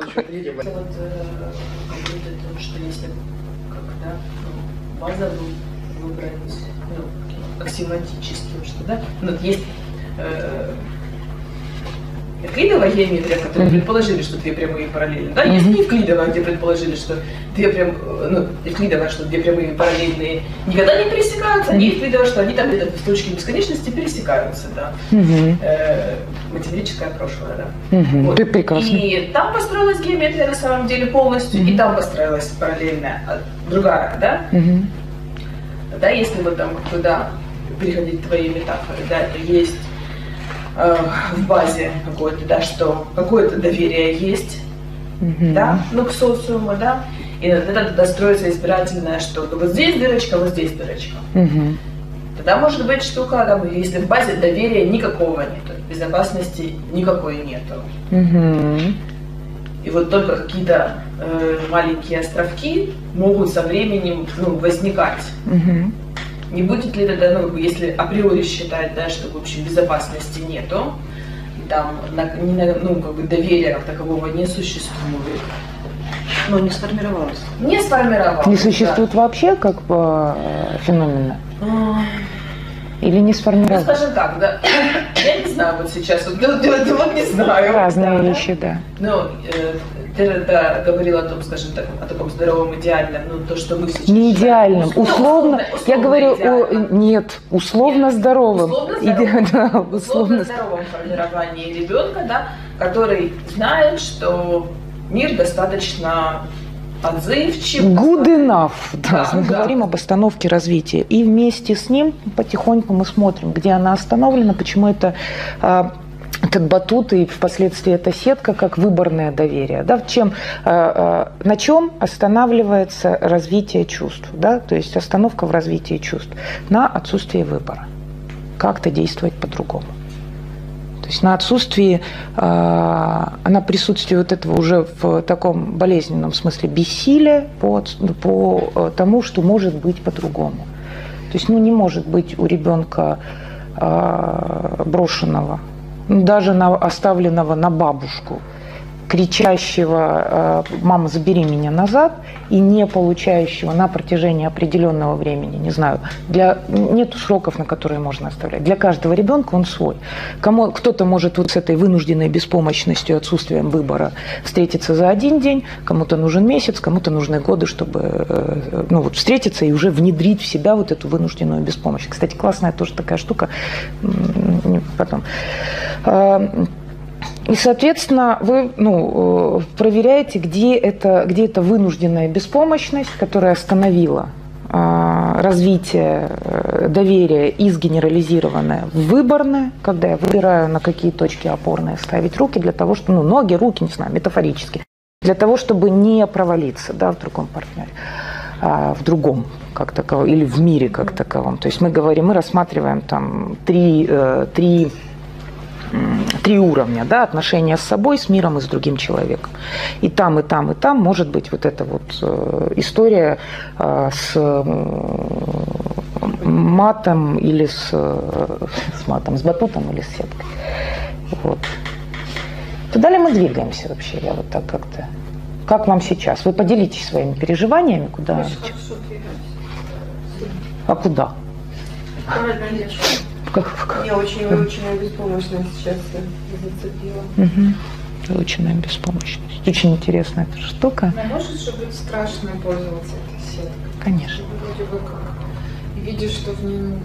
базовым выбрать ну, аксиоматическим, что да, ну, вот есть Эвклидовая геометрия, в которой mm-hmm. предположили, что две прямые параллельны. Да, mm-hmm. есть не Евклидовая, где предположили, что две прям, ну, Евклидовая, что две прямые параллельные никогда не пересекаются, mm-hmm. и Евклидовая, что они там где-то в точке бесконечности пересекаются, да. Mm-hmm. Э, прошлое, да. Mm-hmm. Вот. Ты прекрасно. И там построилась геометрия на самом деле полностью, mm-hmm. и там построилась параллельная, а другая, да. Mm-hmm. Да, если вот там туда переходить твои метафоры, да, есть э, в базе какое-то, да, что какое-то доверие есть, mm-hmm. да, ну, к социуму, да, и тогда туда строится избирательное что-то. Вот здесь дырочка, вот здесь дырочка. Mm-hmm. Тогда может быть штука, там, если в базе доверия никакого нет, безопасности никакой нету. Mm-hmm. И вот только какие-то э, маленькие островки могут со временем ну, возникать. Mm-hmm. Не будет ли тогда, ну, если априори считать, да, что в общем безопасности нету, там на, не, ну, как бы доверия как такового не существует. Ну, не сформировалось. Не сформировалось. Не существует да. вообще как бы э, феномена? Или не сформировалось? Ну, скажем так, да. Я не знаю вот сейчас, вот, вот, вот не знаю. Разные да, вещи, да. Ну, э, ты да, говорила о том, скажем так, о таком здоровом идеальном, ну то, что мы сейчас... Не идеальном, условно, условно, условно я говорю, о, нет, условно нет, здоровым. Условно здоровым, да, условно, условно здоровом формировании ребенка, да, который знает, что мир достаточно отзывчив. Good enough, да. да мы да. говорим об остановке развития. И вместе с ним потихоньку мы смотрим, где она остановлена, почему это а, этот батут и впоследствии эта сетка как выборное доверие. Да, чем, э, э, на чем останавливается развитие чувств? Да? То есть остановка в развитии чувств на отсутствии выбора. Как-то действовать по-другому. То есть на отсутствии, э, на присутствии вот этого уже в таком болезненном смысле бессилия по, по тому, что может быть по-другому. То есть ну, не может быть у ребенка брошенного даже на, оставленного на бабушку, кричащего э, «мама, забери меня назад» и не получающего на протяжении определенного времени, не знаю, для, нет сроков, на которые можно оставлять. Для каждого ребенка он свой. Кому, кто-то может вот с этой вынужденной беспомощностью, отсутствием выбора встретиться за один день, кому-то нужен месяц, кому-то нужны годы, чтобы э, ну, вот, встретиться и уже внедрить в себя вот эту вынужденную беспомощность. Кстати, классная тоже такая штука. Потом. И, соответственно, вы ну, э, проверяете, где это, где это вынужденная беспомощность, которая остановила а, развитие э, доверия из генерализированное в выборное, когда я выбираю, на какие точки опорные ставить руки, для того, чтобы, ну, ноги, руки, не знаю, метафорически, для того, чтобы не провалиться да, в другом партнере, а, в другом как таковом, или в мире как таковом. То есть мы говорим, мы рассматриваем там три, э, три три уровня, да, отношения с собой, с миром и с другим человеком. И там, и там, и там может быть вот эта вот э, история э, с матом или с, с матом, с батутом или с сеткой. Вот. Туда ли мы двигаемся вообще? Я вот так как-то... Как вам сейчас? Вы поделитесь своими переживаниями, куда? А куда? Меня очень выученная беспомощность сейчас зацепила. Угу. Выученная беспомощность. Очень интересная эта штука. Но может же быть страшно пользоваться этой сеткой? Конечно. Вроде бы как. И видишь, что в нем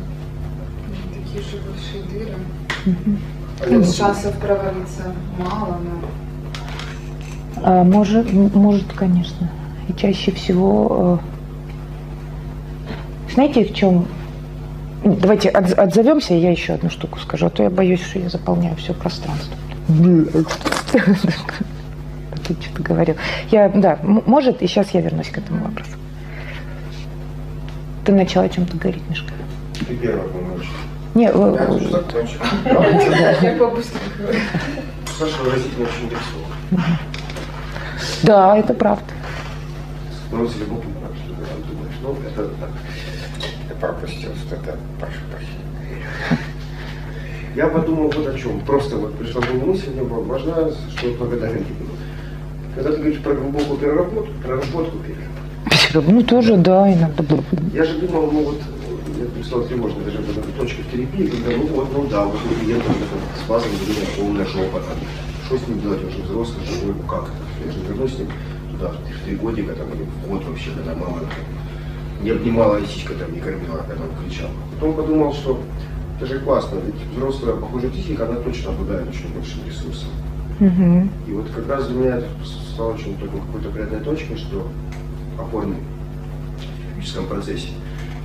такие же большие дыры. Угу. Шансов провалиться мало, но... А, может, может, конечно. И чаще всего Знаете, в чем Давайте отзовемся, и я еще одну штуку скажу, а то я боюсь, что я заполняю все пространство. Ты что-то говорил. Я, да, может, и сейчас я вернусь к этому вопросу. Ты начала о чем-то говорить, Мишка. Ты первая, по-моему, Не, я уже закончил. Я побыстрее Саша выразительно очень интересован. Да, это правда. Становится любопытно, что ты думаешь. Ну, это так пропустил что-то, прошу прощения. Я подумал вот о чем. Просто вот пришла в мысль, мне была важна, что благодарен буду. Когда ты говоришь про глубокую переработку, проработку переработку. Ну тоже, да, иногда. Я же думал, ну вот, я прислал тревожно даже в этой точке в терапии, когда ну вот, ну да, вот у клиента с базовым время полная жопа там. Что с ним делать, он же взрослый, живой, ну как это? Я же вернусь с ним туда, в три годика, там, или в год вообще, когда мама не обнимала и сиська там не кормила, когда он кричал. Потом подумал, что это же классно, ведь взрослая, похоже, психика, она точно обладает очень большим ресурсом. Угу. И вот как раз для меня это стало очень такой какой-то приятной точкой, что опорный в физическом процессе.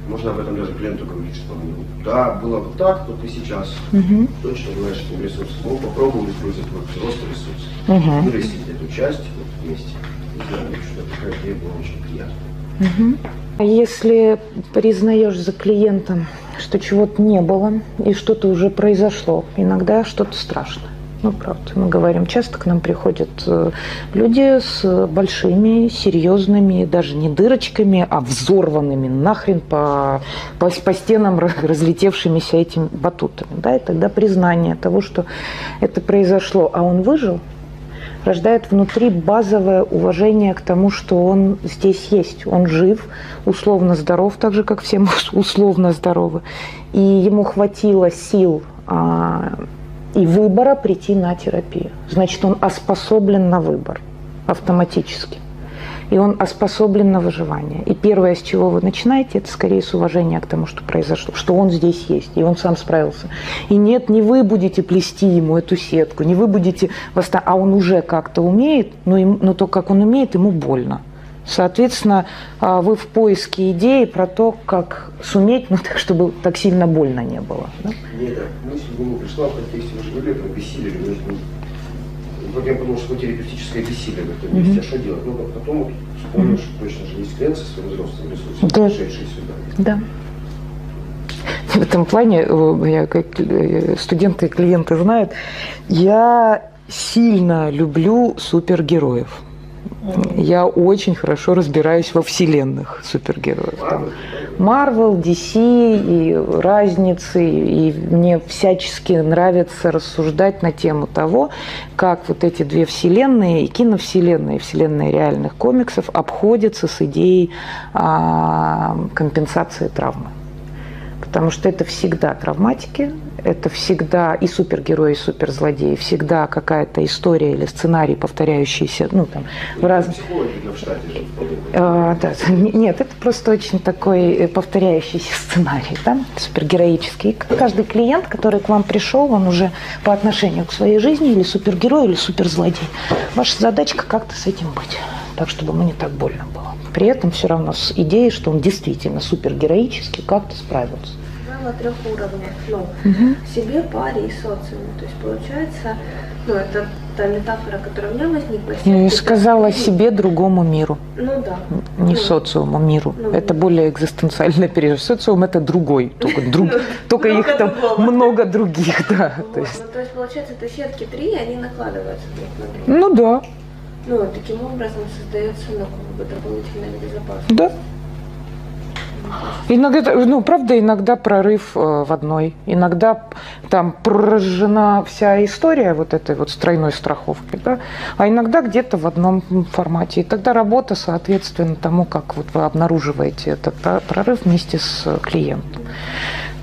Можно об этом даже клиенту говорить, что ну, да, было бы так, но ты сейчас угу. точно знаешь этим ресурсом. Ну, попробуй использовать твой взрослый ресурс. Угу. Вырастить эту часть вот, вместе. Не знаю, что такая идея была очень приятная. Угу. Если признаешь за клиентом, что чего-то не было и что-то уже произошло, иногда что-то страшное. Ну, правда, мы говорим, часто к нам приходят э, люди с большими, серьезными, даже не дырочками, а взорванными нахрен по, по, по стенам разлетевшимися этими батутами. Да? И тогда признание того, что это произошло, а он выжил – рождает внутри базовое уважение к тому, что он здесь есть, он жив, условно здоров, так же, как все мы условно здоровы. И ему хватило сил а, и выбора прийти на терапию. Значит, он оспособлен на выбор автоматически и он оспособлен на выживание. И первое, с чего вы начинаете, это скорее с уважения к тому, что произошло, что он здесь есть, и он сам справился. И нет, не вы будете плести ему эту сетку, не вы будете, а он уже как-то умеет, но, им, но то, как он умеет, ему больно. Соответственно, а, вы в поиске идеи про то, как суметь, ну так, чтобы так сильно больно не было. Да? Нет, мысль ему пришла в контексте, вы же говорили про бессилие, вот я подумал, что терапевтическое бессилие в этом месте, mm-hmm. а что делать? Ну, потом вот вспомнил, что точно же есть клиент со своим взрослым ресурсом, да. пришедший сюда. Да. В этом плане, я, как э, студенты и клиенты знают, я сильно люблю супергероев. Я очень хорошо разбираюсь во вселенных супергероев. Марвел, DC и разницы, и мне всячески нравится рассуждать на тему того, как вот эти две вселенные, и киновселенная, и вселенная реальных комиксов обходятся с идеей а, компенсации травмы. Потому что это всегда травматики, это всегда и супергерой, и суперзлодей, всегда какая-то история или сценарий, повторяющийся, ну, там, в разных... А, да, нет, это просто очень такой э, повторяющийся сценарий, да, супергероический. каждый клиент, который к вам пришел, он уже по отношению к своей жизни или супергерой, или суперзлодей. Ваша задачка как-то с этим быть, так, чтобы ему не так больно было. При этом все равно с идеей, что он действительно супергероический, как-то справился на трех уровнях. Ну, угу. себе, паре и социуме. То есть получается, ну, это та метафора, которая у меня возникла. Я сказала себе, другому миру. Ну да. Не ну, социуму, миру. Ну, это более экзистенциальное переживание. Социум это другой. Только, друг, только их там много других, да. То есть. Ну, то есть получается, это сетки три, они накладываются друг на друга. Ну да. Ну, таким образом создается ну, как бы дополнительная безопасность. Да. Иногда, ну, правда, иногда прорыв э, в одной, иногда там прожжена вся история вот этой вот стройной страховки, да, а иногда где-то в одном формате. И тогда работа соответственно тому, как вот вы обнаруживаете этот прорыв вместе с клиентом.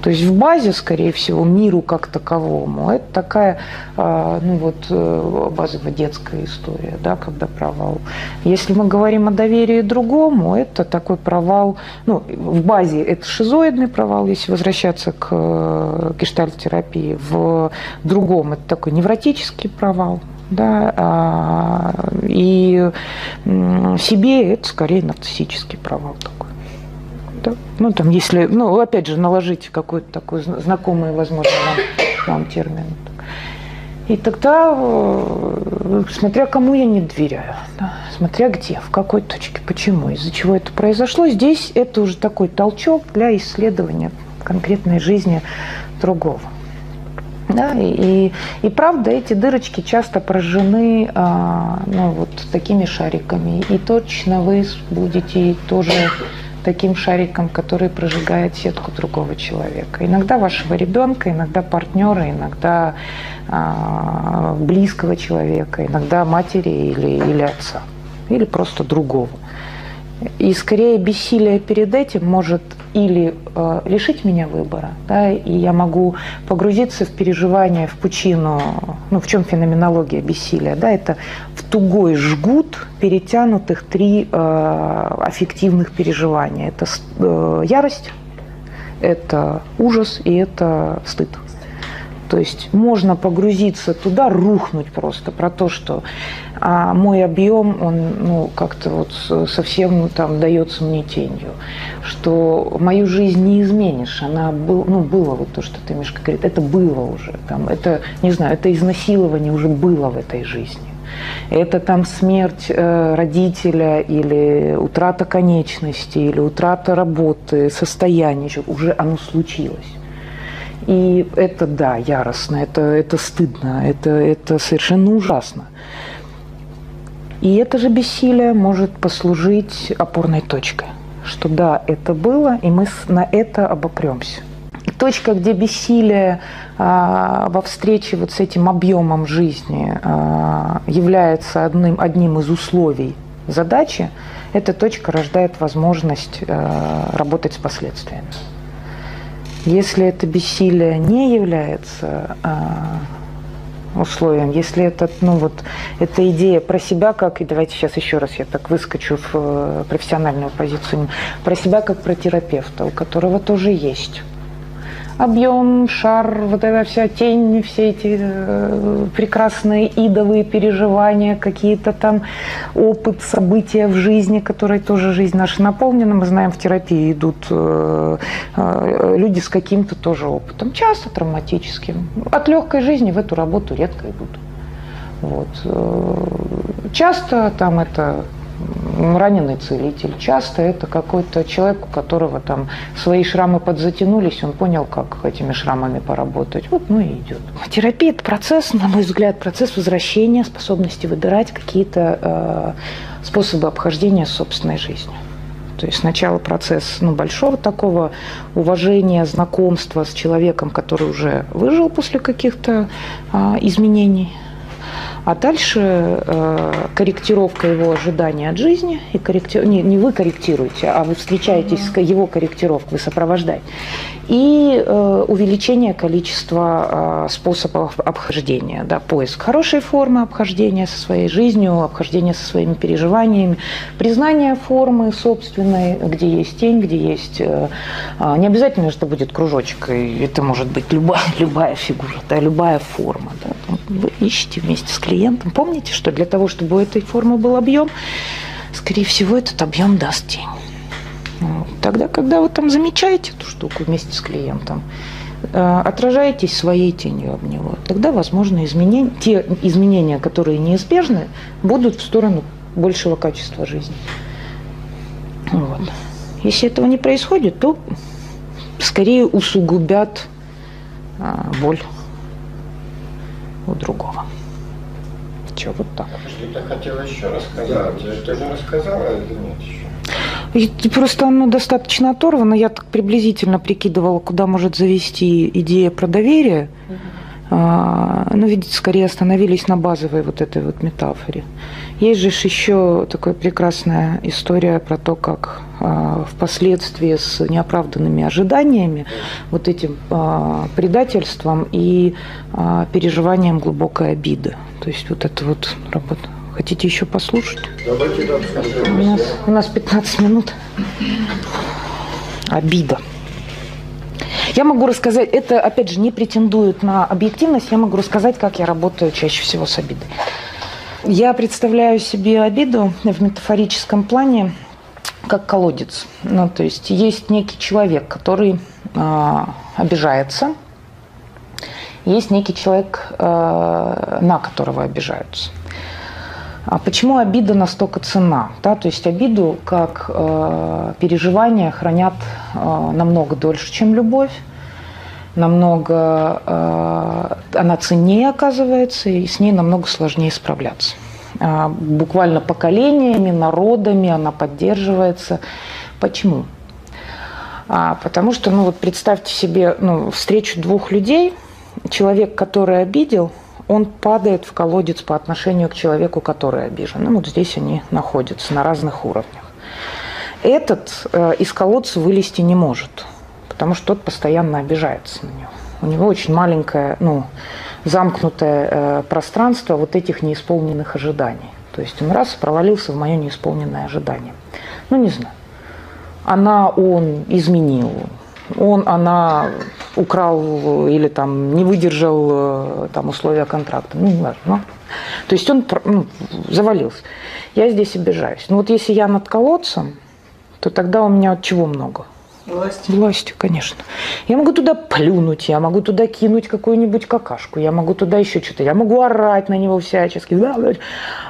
То есть в базе, скорее всего, миру как таковому, это такая, а, ну вот, э, базовая детская история, да, когда провал. Если мы говорим о доверии другому, это такой провал, ну, в базе это шизоидный провал, если возвращаться к э, гештальт-терапии, в другом это такой невротический провал, да, а, и себе это скорее нарциссический провал такой. Да? Ну, там, если, ну, опять же, наложить какой-то такой знакомый, возможно, нам, нам термин. И тогда, э, смотря кому я не доверяю, да, смотря где, в какой точке, почему, из-за чего это произошло, здесь это уже такой толчок для исследования конкретной жизни другого. Да, и, и, правда, эти дырочки часто поражены а, ну, вот такими шариками. И точно вы будете тоже таким шариком, который прожигает сетку другого человека. Иногда вашего ребенка, иногда партнера, иногда а, близкого человека, иногда матери или, или отца, или просто другого. И скорее бессилие перед этим может или э, лишить меня выбора, да, и я могу погрузиться в переживание, в пучину, ну, в чем феноменология бессилия, да, это в тугой жгут перетянутых три э, аффективных переживания. Это э, ярость, это ужас и это стыд. То есть можно погрузиться туда, рухнуть просто про то, что а мой объем, он ну, как-то вот совсем там дается мне тенью, что мою жизнь не изменишь, она был, ну, было вот то, что ты, Мишка, говорит, это было уже, там, это, не знаю, это изнасилование уже было в этой жизни. Это там смерть э, родителя или утрата конечности, или утрата работы, состояния, уже оно случилось. И это, да, яростно, это, это стыдно, это, это совершенно ужасно. И это же бессилие может послужить опорной точкой, что да, это было, и мы на это обопремся. Точка, где бессилие а, во встрече вот с этим объемом жизни а, является одним, одним из условий задачи, эта точка рождает возможность а, работать с последствиями. Если это бессилие не является а, условием, если это, ну вот, эта идея про себя как, и давайте сейчас еще раз я так выскочу в э, профессиональную позицию, про себя как про терапевта, у которого тоже есть объем, шар, вот эта вся тень, все эти э, прекрасные идовые переживания, какие-то там опыт, события в жизни, которой тоже жизнь наша наполнена. Мы знаем, в терапии идут э, э, люди с каким-то тоже опытом, часто травматическим. От легкой жизни в эту работу редко идут. Вот. Часто там это раненый целитель. Часто это какой-то человек, у которого там свои шрамы подзатянулись, он понял, как этими шрамами поработать. Вот, ну и идет. Терапия – это процесс, на мой взгляд, процесс возвращения, способности выбирать какие-то э, способы обхождения собственной жизнью. То есть сначала процесс ну, большого такого уважения, знакомства с человеком, который уже выжил после каких-то э, изменений – а дальше э, корректировка его ожидания от жизни, и корректи... не, не вы корректируете, а вы встречаетесь mm-hmm. с его корректировкой, вы сопровождаете. И э, увеличение количества э, способов обхождения, да, поиск хорошей формы обхождения со своей жизнью, обхождения со своими переживаниями, признание формы собственной, где есть тень, где есть... Э, э, не обязательно, что будет кружочек, это может быть любая, любая фигура, да, любая форма. Да, вы ищете вместе с клиентом. Помните, что для того, чтобы у этой формы был объем, скорее всего, этот объем даст тень. Тогда, когда вы там замечаете эту штуку вместе с клиентом, э, отражаетесь своей тенью об него, тогда, возможно, изменения, те изменения, которые неизбежны, будут в сторону большего качества жизни. Вот. Если этого не происходит, то скорее усугубят а, боль у другого. Че, вот так. Что-то хотела еще рассказать. Да, ты же рассказала или нет еще? И просто оно достаточно оторвано. Я так приблизительно прикидывала, куда может завести идея про доверие. Угу. А, ну, видите, скорее остановились на базовой вот этой вот метафоре. Есть же еще такая прекрасная история про то, как а, впоследствии с неоправданными ожиданиями, вот этим а, предательством и а, переживанием глубокой обиды. То есть вот это вот работа. Хотите еще послушать? Давайте, да, у нас, у нас 15 минут. Обида. Я могу рассказать, это, опять же, не претендует на объективность, я могу рассказать, как я работаю чаще всего с обидой. Я представляю себе обиду в метафорическом плане как колодец. Ну, то есть есть некий человек, который э, обижается, есть некий человек, э, на которого обижаются. А почему обида настолько цена? Да? То есть обиду как э, переживание хранят э, намного дольше, чем любовь, намного э, она ценнее оказывается, и с ней намного сложнее справляться. Э, буквально поколениями, народами она поддерживается. Почему? А, потому что, ну вот представьте себе ну, встречу двух людей, человек, который обидел – он падает в колодец по отношению к человеку, который обижен. Ну, вот здесь они находятся на разных уровнях. Этот э, из колодца вылезти не может, потому что тот постоянно обижается на него. У него очень маленькое, ну, замкнутое э, пространство вот этих неисполненных ожиданий. То есть он раз провалился в мое неисполненное ожидание. Ну, не знаю. Она, он изменил, он, она украл или там не выдержал э, там условия контракта, ну, не важно. Но. То есть он ну, завалился. Я здесь обижаюсь. Но вот если я над колодцем, то тогда у меня чего много? Власти. Властью, конечно. Я могу туда плюнуть, я могу туда кинуть какую-нибудь какашку, я могу туда еще что-то, я могу орать на него всячески.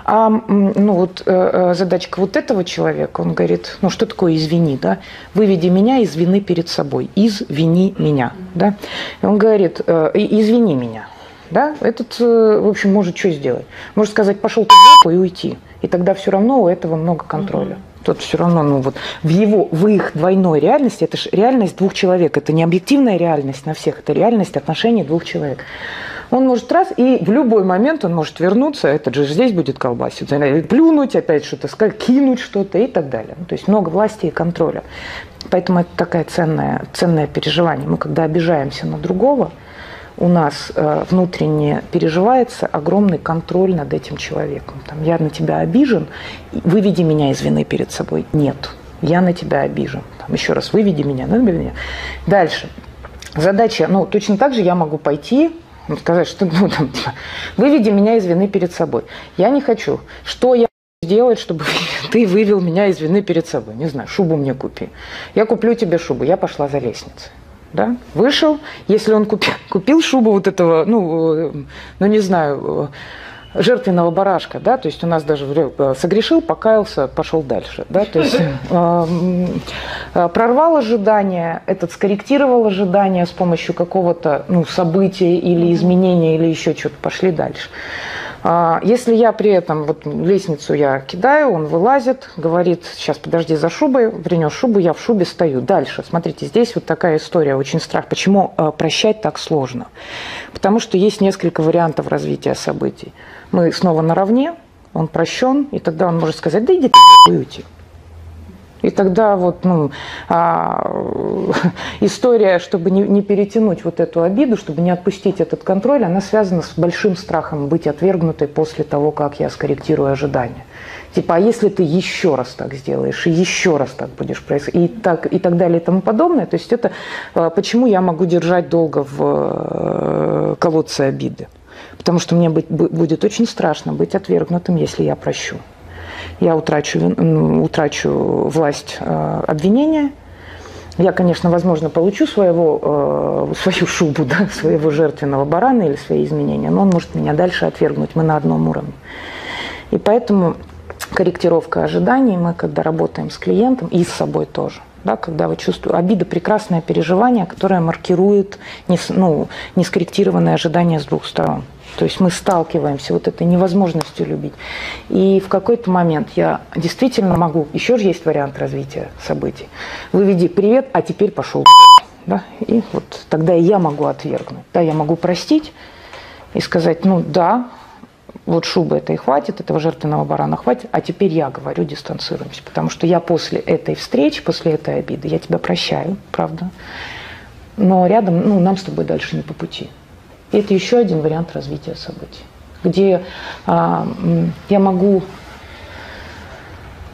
А ну, вот, э, э, задачка вот этого человека, он говорит, ну что такое извини, да? Выведи меня из вины перед собой, извини меня, да? И он говорит, э, извини меня, да? Этот, в общем, может что сделать? Может сказать, пошел ты и уйти. И тогда все равно у этого много контроля. Mm-hmm тот все равно, ну вот, в его, в их двойной реальности, это же реальность двух человек, это не объективная реальность на всех, это реальность отношений двух человек. Он может раз, и в любой момент он может вернуться, этот же здесь будет колбаситься, плюнуть, опять что-то сказать, кинуть что-то и так далее. То есть много власти и контроля. Поэтому это такое ценное, ценное переживание. Мы когда обижаемся на другого, у нас э, внутренне переживается огромный контроль над этим человеком. Там, я на тебя обижен, выведи меня из вины перед собой. Нет, я на тебя обижен. Там, еще раз, выведи меня, ну, меня. Дальше. Задача, ну, точно так же я могу пойти, ну, сказать, что ну, там, типа, выведи меня из вины перед собой. Я не хочу. Что я сделать, чтобы ты вывел меня из вины перед собой? Не знаю, шубу мне купи. Я куплю тебе шубу. Я пошла за лестницей да, вышел, если он купил, купил шубу вот этого, ну, э, ну не знаю, э, жертвенного барашка, да, то есть у нас даже э, согрешил, покаялся, пошел дальше, да, то есть э, прорвал ожидания, этот скорректировал ожидания с помощью какого-то, ну, события или изменения или еще что-то, пошли дальше. А, если я при этом, вот лестницу я кидаю, он вылазит, говорит, сейчас подожди за шубой, принес шубу, я в шубе стою. Дальше, смотрите, здесь вот такая история, очень страх. Почему э, прощать так сложно? Потому что есть несколько вариантов развития событий. Мы снова наравне, он прощен, и тогда он может сказать, да иди ты уйти. И тогда вот, ну, а, история, чтобы не, не перетянуть вот эту обиду, чтобы не отпустить этот контроль, она связана с большим страхом быть отвергнутой после того, как я скорректирую ожидания. Типа, а если ты еще раз так сделаешь, и еще раз так будешь происходить, и так, и так далее, и тому подобное. То есть это а, почему я могу держать долго в э, колодце обиды. Потому что мне быть, будет очень страшно быть отвергнутым, если я прощу я утрачу, утрачу власть э, обвинения, я, конечно, возможно, получу своего, э, свою шубу, да, своего жертвенного барана или свои изменения, но он может меня дальше отвергнуть. Мы на одном уровне. И поэтому корректировка ожиданий, мы когда работаем с клиентом и с собой тоже, да, когда вы чувствуете, обида – прекрасное переживание, которое маркирует не, ну, нескорректированные ожидания с двух сторон. То есть мы сталкиваемся вот этой невозможностью любить. И в какой-то момент я действительно могу, еще же есть вариант развития событий. Выведи привет, а теперь пошел. Да? И вот тогда я могу отвергнуть. Да, я могу простить и сказать, ну да, вот шубы этой хватит, этого жертвенного барана хватит, а теперь я говорю, дистанцируемся. Потому что я после этой встречи, после этой обиды, я тебя прощаю, правда. Но рядом, ну, нам с тобой дальше не по пути. И это еще один вариант развития событий, где а, я могу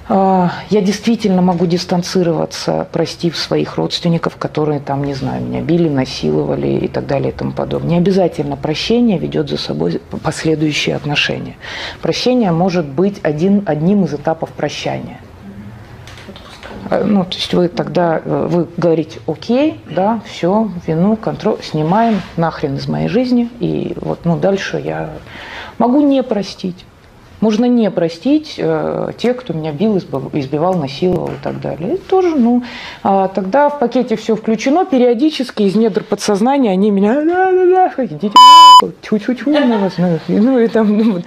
я действительно могу дистанцироваться, простив своих родственников, которые там, не знаю, меня били, насиловали и так далее и тому подобное. Не обязательно прощение ведет за собой последующие отношения. Прощение может быть один, одним из этапов прощания. Э, ну, то есть вы тогда, э, вы говорите, окей, да, все, вину, контроль, снимаем нахрен из моей жизни, и вот, ну, дальше я могу не простить. Можно не простить э, тех, кто меня бил, избивал, насиловал и так далее. Это тоже, ну, а тогда в пакете все включено, периодически из недр подсознания они меня, да-да-да, идите, тьфу-тьфу-тьфу на вас, ну, и там, ну,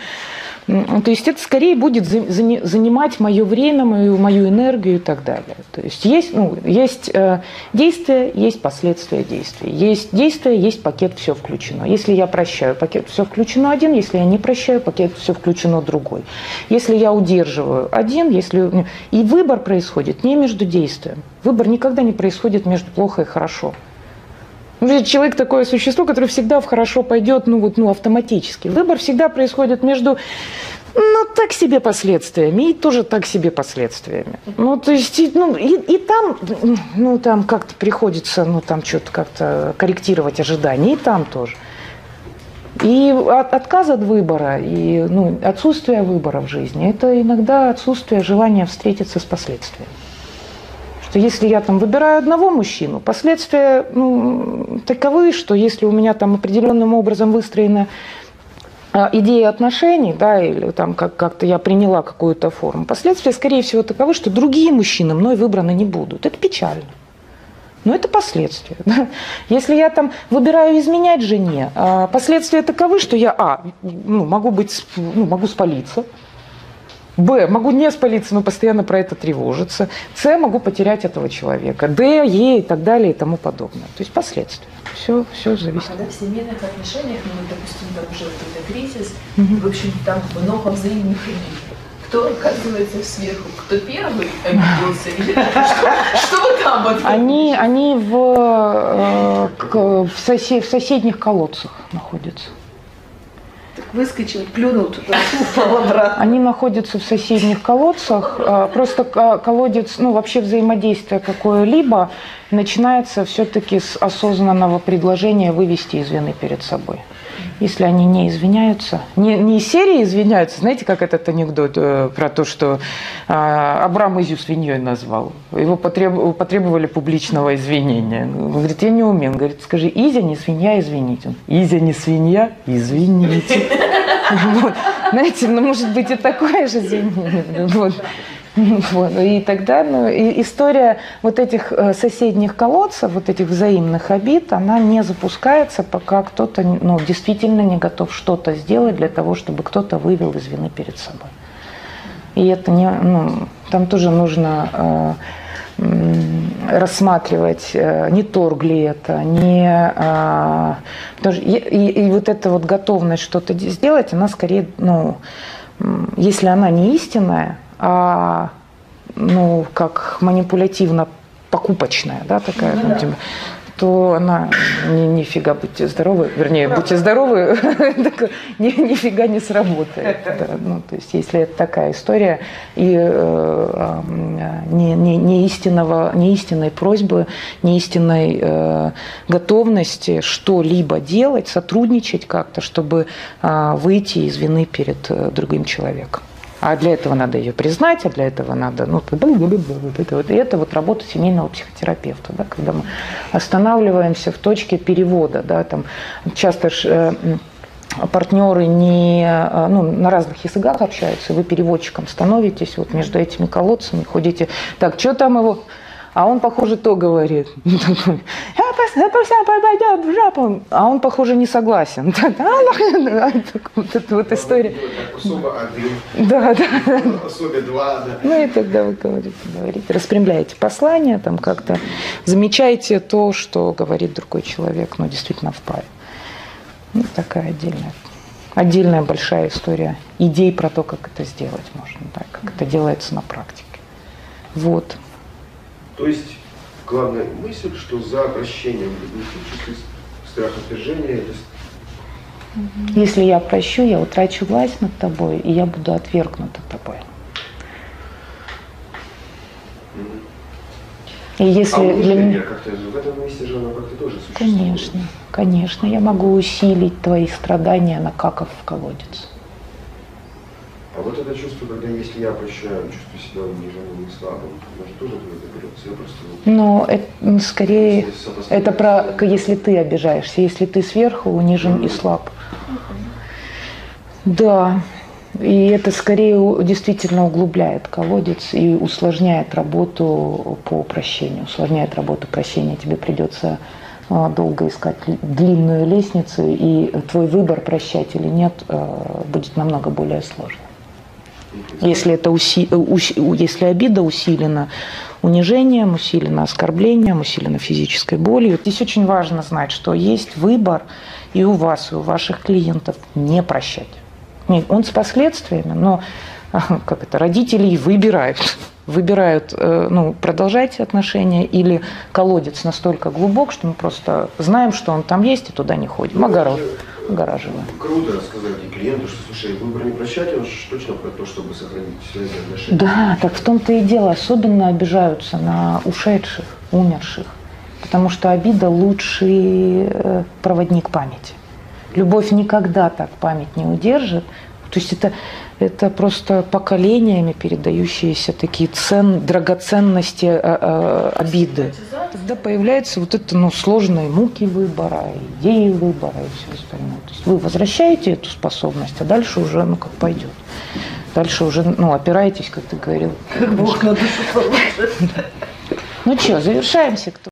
то есть это скорее будет занимать мое время, мою, мою энергию и так далее. То есть есть, ну, есть э, действие, есть последствия действий. Есть действие, есть пакет, все включено. Если я прощаю, пакет все включено один. Если я не прощаю, пакет все включено другой. Если я удерживаю один, если... И выбор происходит не между действием. Выбор никогда не происходит между плохо и хорошо. Человек такое существо, которое всегда в хорошо пойдет, ну вот, ну, автоматически. Выбор всегда происходит между ну, так себе последствиями, и тоже так себе последствиями. Ну, то есть, ну, и, и там, ну, там как-то приходится, ну, там что-то как-то корректировать ожидания, и там тоже. И от, отказ от выбора, и ну, отсутствие выбора в жизни – это иногда отсутствие желания встретиться с последствиями что если я там выбираю одного мужчину, последствия ну, таковы, что если у меня там определенным образом выстроена а, идея отношений, да, или там как- как-то я приняла какую-то форму, последствия, скорее всего, таковы, что другие мужчины мной выбраны не будут. Это печально. Но это последствия. Да? Если я там выбираю изменять жене, а последствия таковы, что я, а, ну, могу быть, ну, могу спалиться, Б. Могу не спалиться, но постоянно про это тревожиться. С. Могу потерять этого человека. Д, Е и так далее и тому подобное. То есть последствия. Все, все зависит. А когда в семейных отношениях, ну, допустим, там уже какой-то кризис, угу. в общем, там много взаимных обид. Кто оказывается сверху? Кто первый обиделся? Или что, что там вот Они, они в, э, в, сосед, в соседних колодцах находятся выскочил, плюнул туда, упал обратно. Они находятся в соседних колодцах. А, просто колодец, ну вообще взаимодействие какое-либо начинается все-таки с осознанного предложения вывести из вины перед собой если они не извиняются. Не, не серии извиняются, знаете, как этот анекдот э, про то, что э, Абрам Изю свиньей назвал. Его потреб, потребовали публичного извинения. Он говорит, я не умею. Он говорит, скажи, Изя не свинья, извините. Изя не свинья, извините. Знаете, ну может быть и такое же извинение. Вот. И тогда ну, и история вот этих э, соседних колодцев, вот этих взаимных обид, она не запускается, пока кто-то ну, действительно не готов что-то сделать для того, чтобы кто-то вывел из вины перед собой. И это не, ну, там тоже нужно э, рассматривать, э, не торг ли это, не, э, и, и, и вот эта вот готовность что-то сделать, она скорее, ну, если она не истинная, а, ну, как манипулятивно покупочная, да, такая, ну, типа, то она ни, нифига будьте здоровы, вернее, будьте здоровы, ни, нифига не сработает. Да, ну, то есть, если это такая история и э, не, не, не, истинного, не истинной просьбы, не истинной э, готовности что-либо делать, сотрудничать как-то, чтобы э, выйти из вины перед э, другим человеком. А для этого надо ее признать, а для этого надо, ну, вот это вот. И это вот работа семейного психотерапевта, да, когда мы останавливаемся в точке перевода, да, там часто ж, э, партнеры не, э, ну, на разных языках общаются, вы переводчиком становитесь вот между этими колодцами, ходите, так, что там его, а он, похоже, то говорит. Пойдет в жопу. А он, похоже, не согласен. Вот эта вот история. Да, да. Особе два, да. Ну и тогда вы говорите, говорите, распрямляете послание, там как-то замечаете то, что говорит другой человек, ну, действительно в паре. Ну, такая отдельная отдельная большая история идей про то, как это сделать можно, да, как это делается на практике. Вот. То есть главная мысль, что за прощением любых случаях страх отвержения это если я прощу, я утрачу власть над тобой, и я буду отвергнута тобой. И если а для меня в этом месте же она как-то тоже существует. Конечно, конечно, я могу усилить твои страдания, накакав в колодец. А вот это чувство, когда если я прощаю, чувствую себя униженным и слабым, оно же тоже откуда берется. Я просто... Но это, м, скорее, это про, если ты обижаешься, если ты сверху унижен и слаб. Да, и это скорее действительно углубляет колодец и усложняет работу по прощению. Усложняет работу прощения. Тебе придется а, долго искать длинную лестницу, и твой выбор прощать или нет а, будет намного более сложным. Если, это уси- э, уси- если обида усилена унижением, усилена оскорблением, усилена физической болью. Здесь очень важно знать, что есть выбор и у вас, и у ваших клиентов не прощать. Нет, Он с последствиями, но как это, родители выбирают. Выбирают, э, ну, продолжать отношения или колодец настолько глубок, что мы просто знаем, что он там есть, и туда не ходим. Огород, огораживаем. Круто рассказать клиенту, что, слушай, выбор не прощать, он же точно про то, чтобы сохранить связи отношения. Да, так в том-то и дело. Особенно обижаются на ушедших, умерших. Потому что обида лучший э, проводник памяти. Любовь никогда так память не удержит. То есть это, это просто поколениями передающиеся такие цен, драгоценности э, э, обиды. Тогда появляются вот это ну, сложные муки выбора, идеи выбора и все остальное. То есть вы возвращаете эту способность, а дальше уже ну как пойдет. Дальше уже ну, опираетесь, как ты говорил. Как Бог на душу положит. Ну что, завершаемся. Кто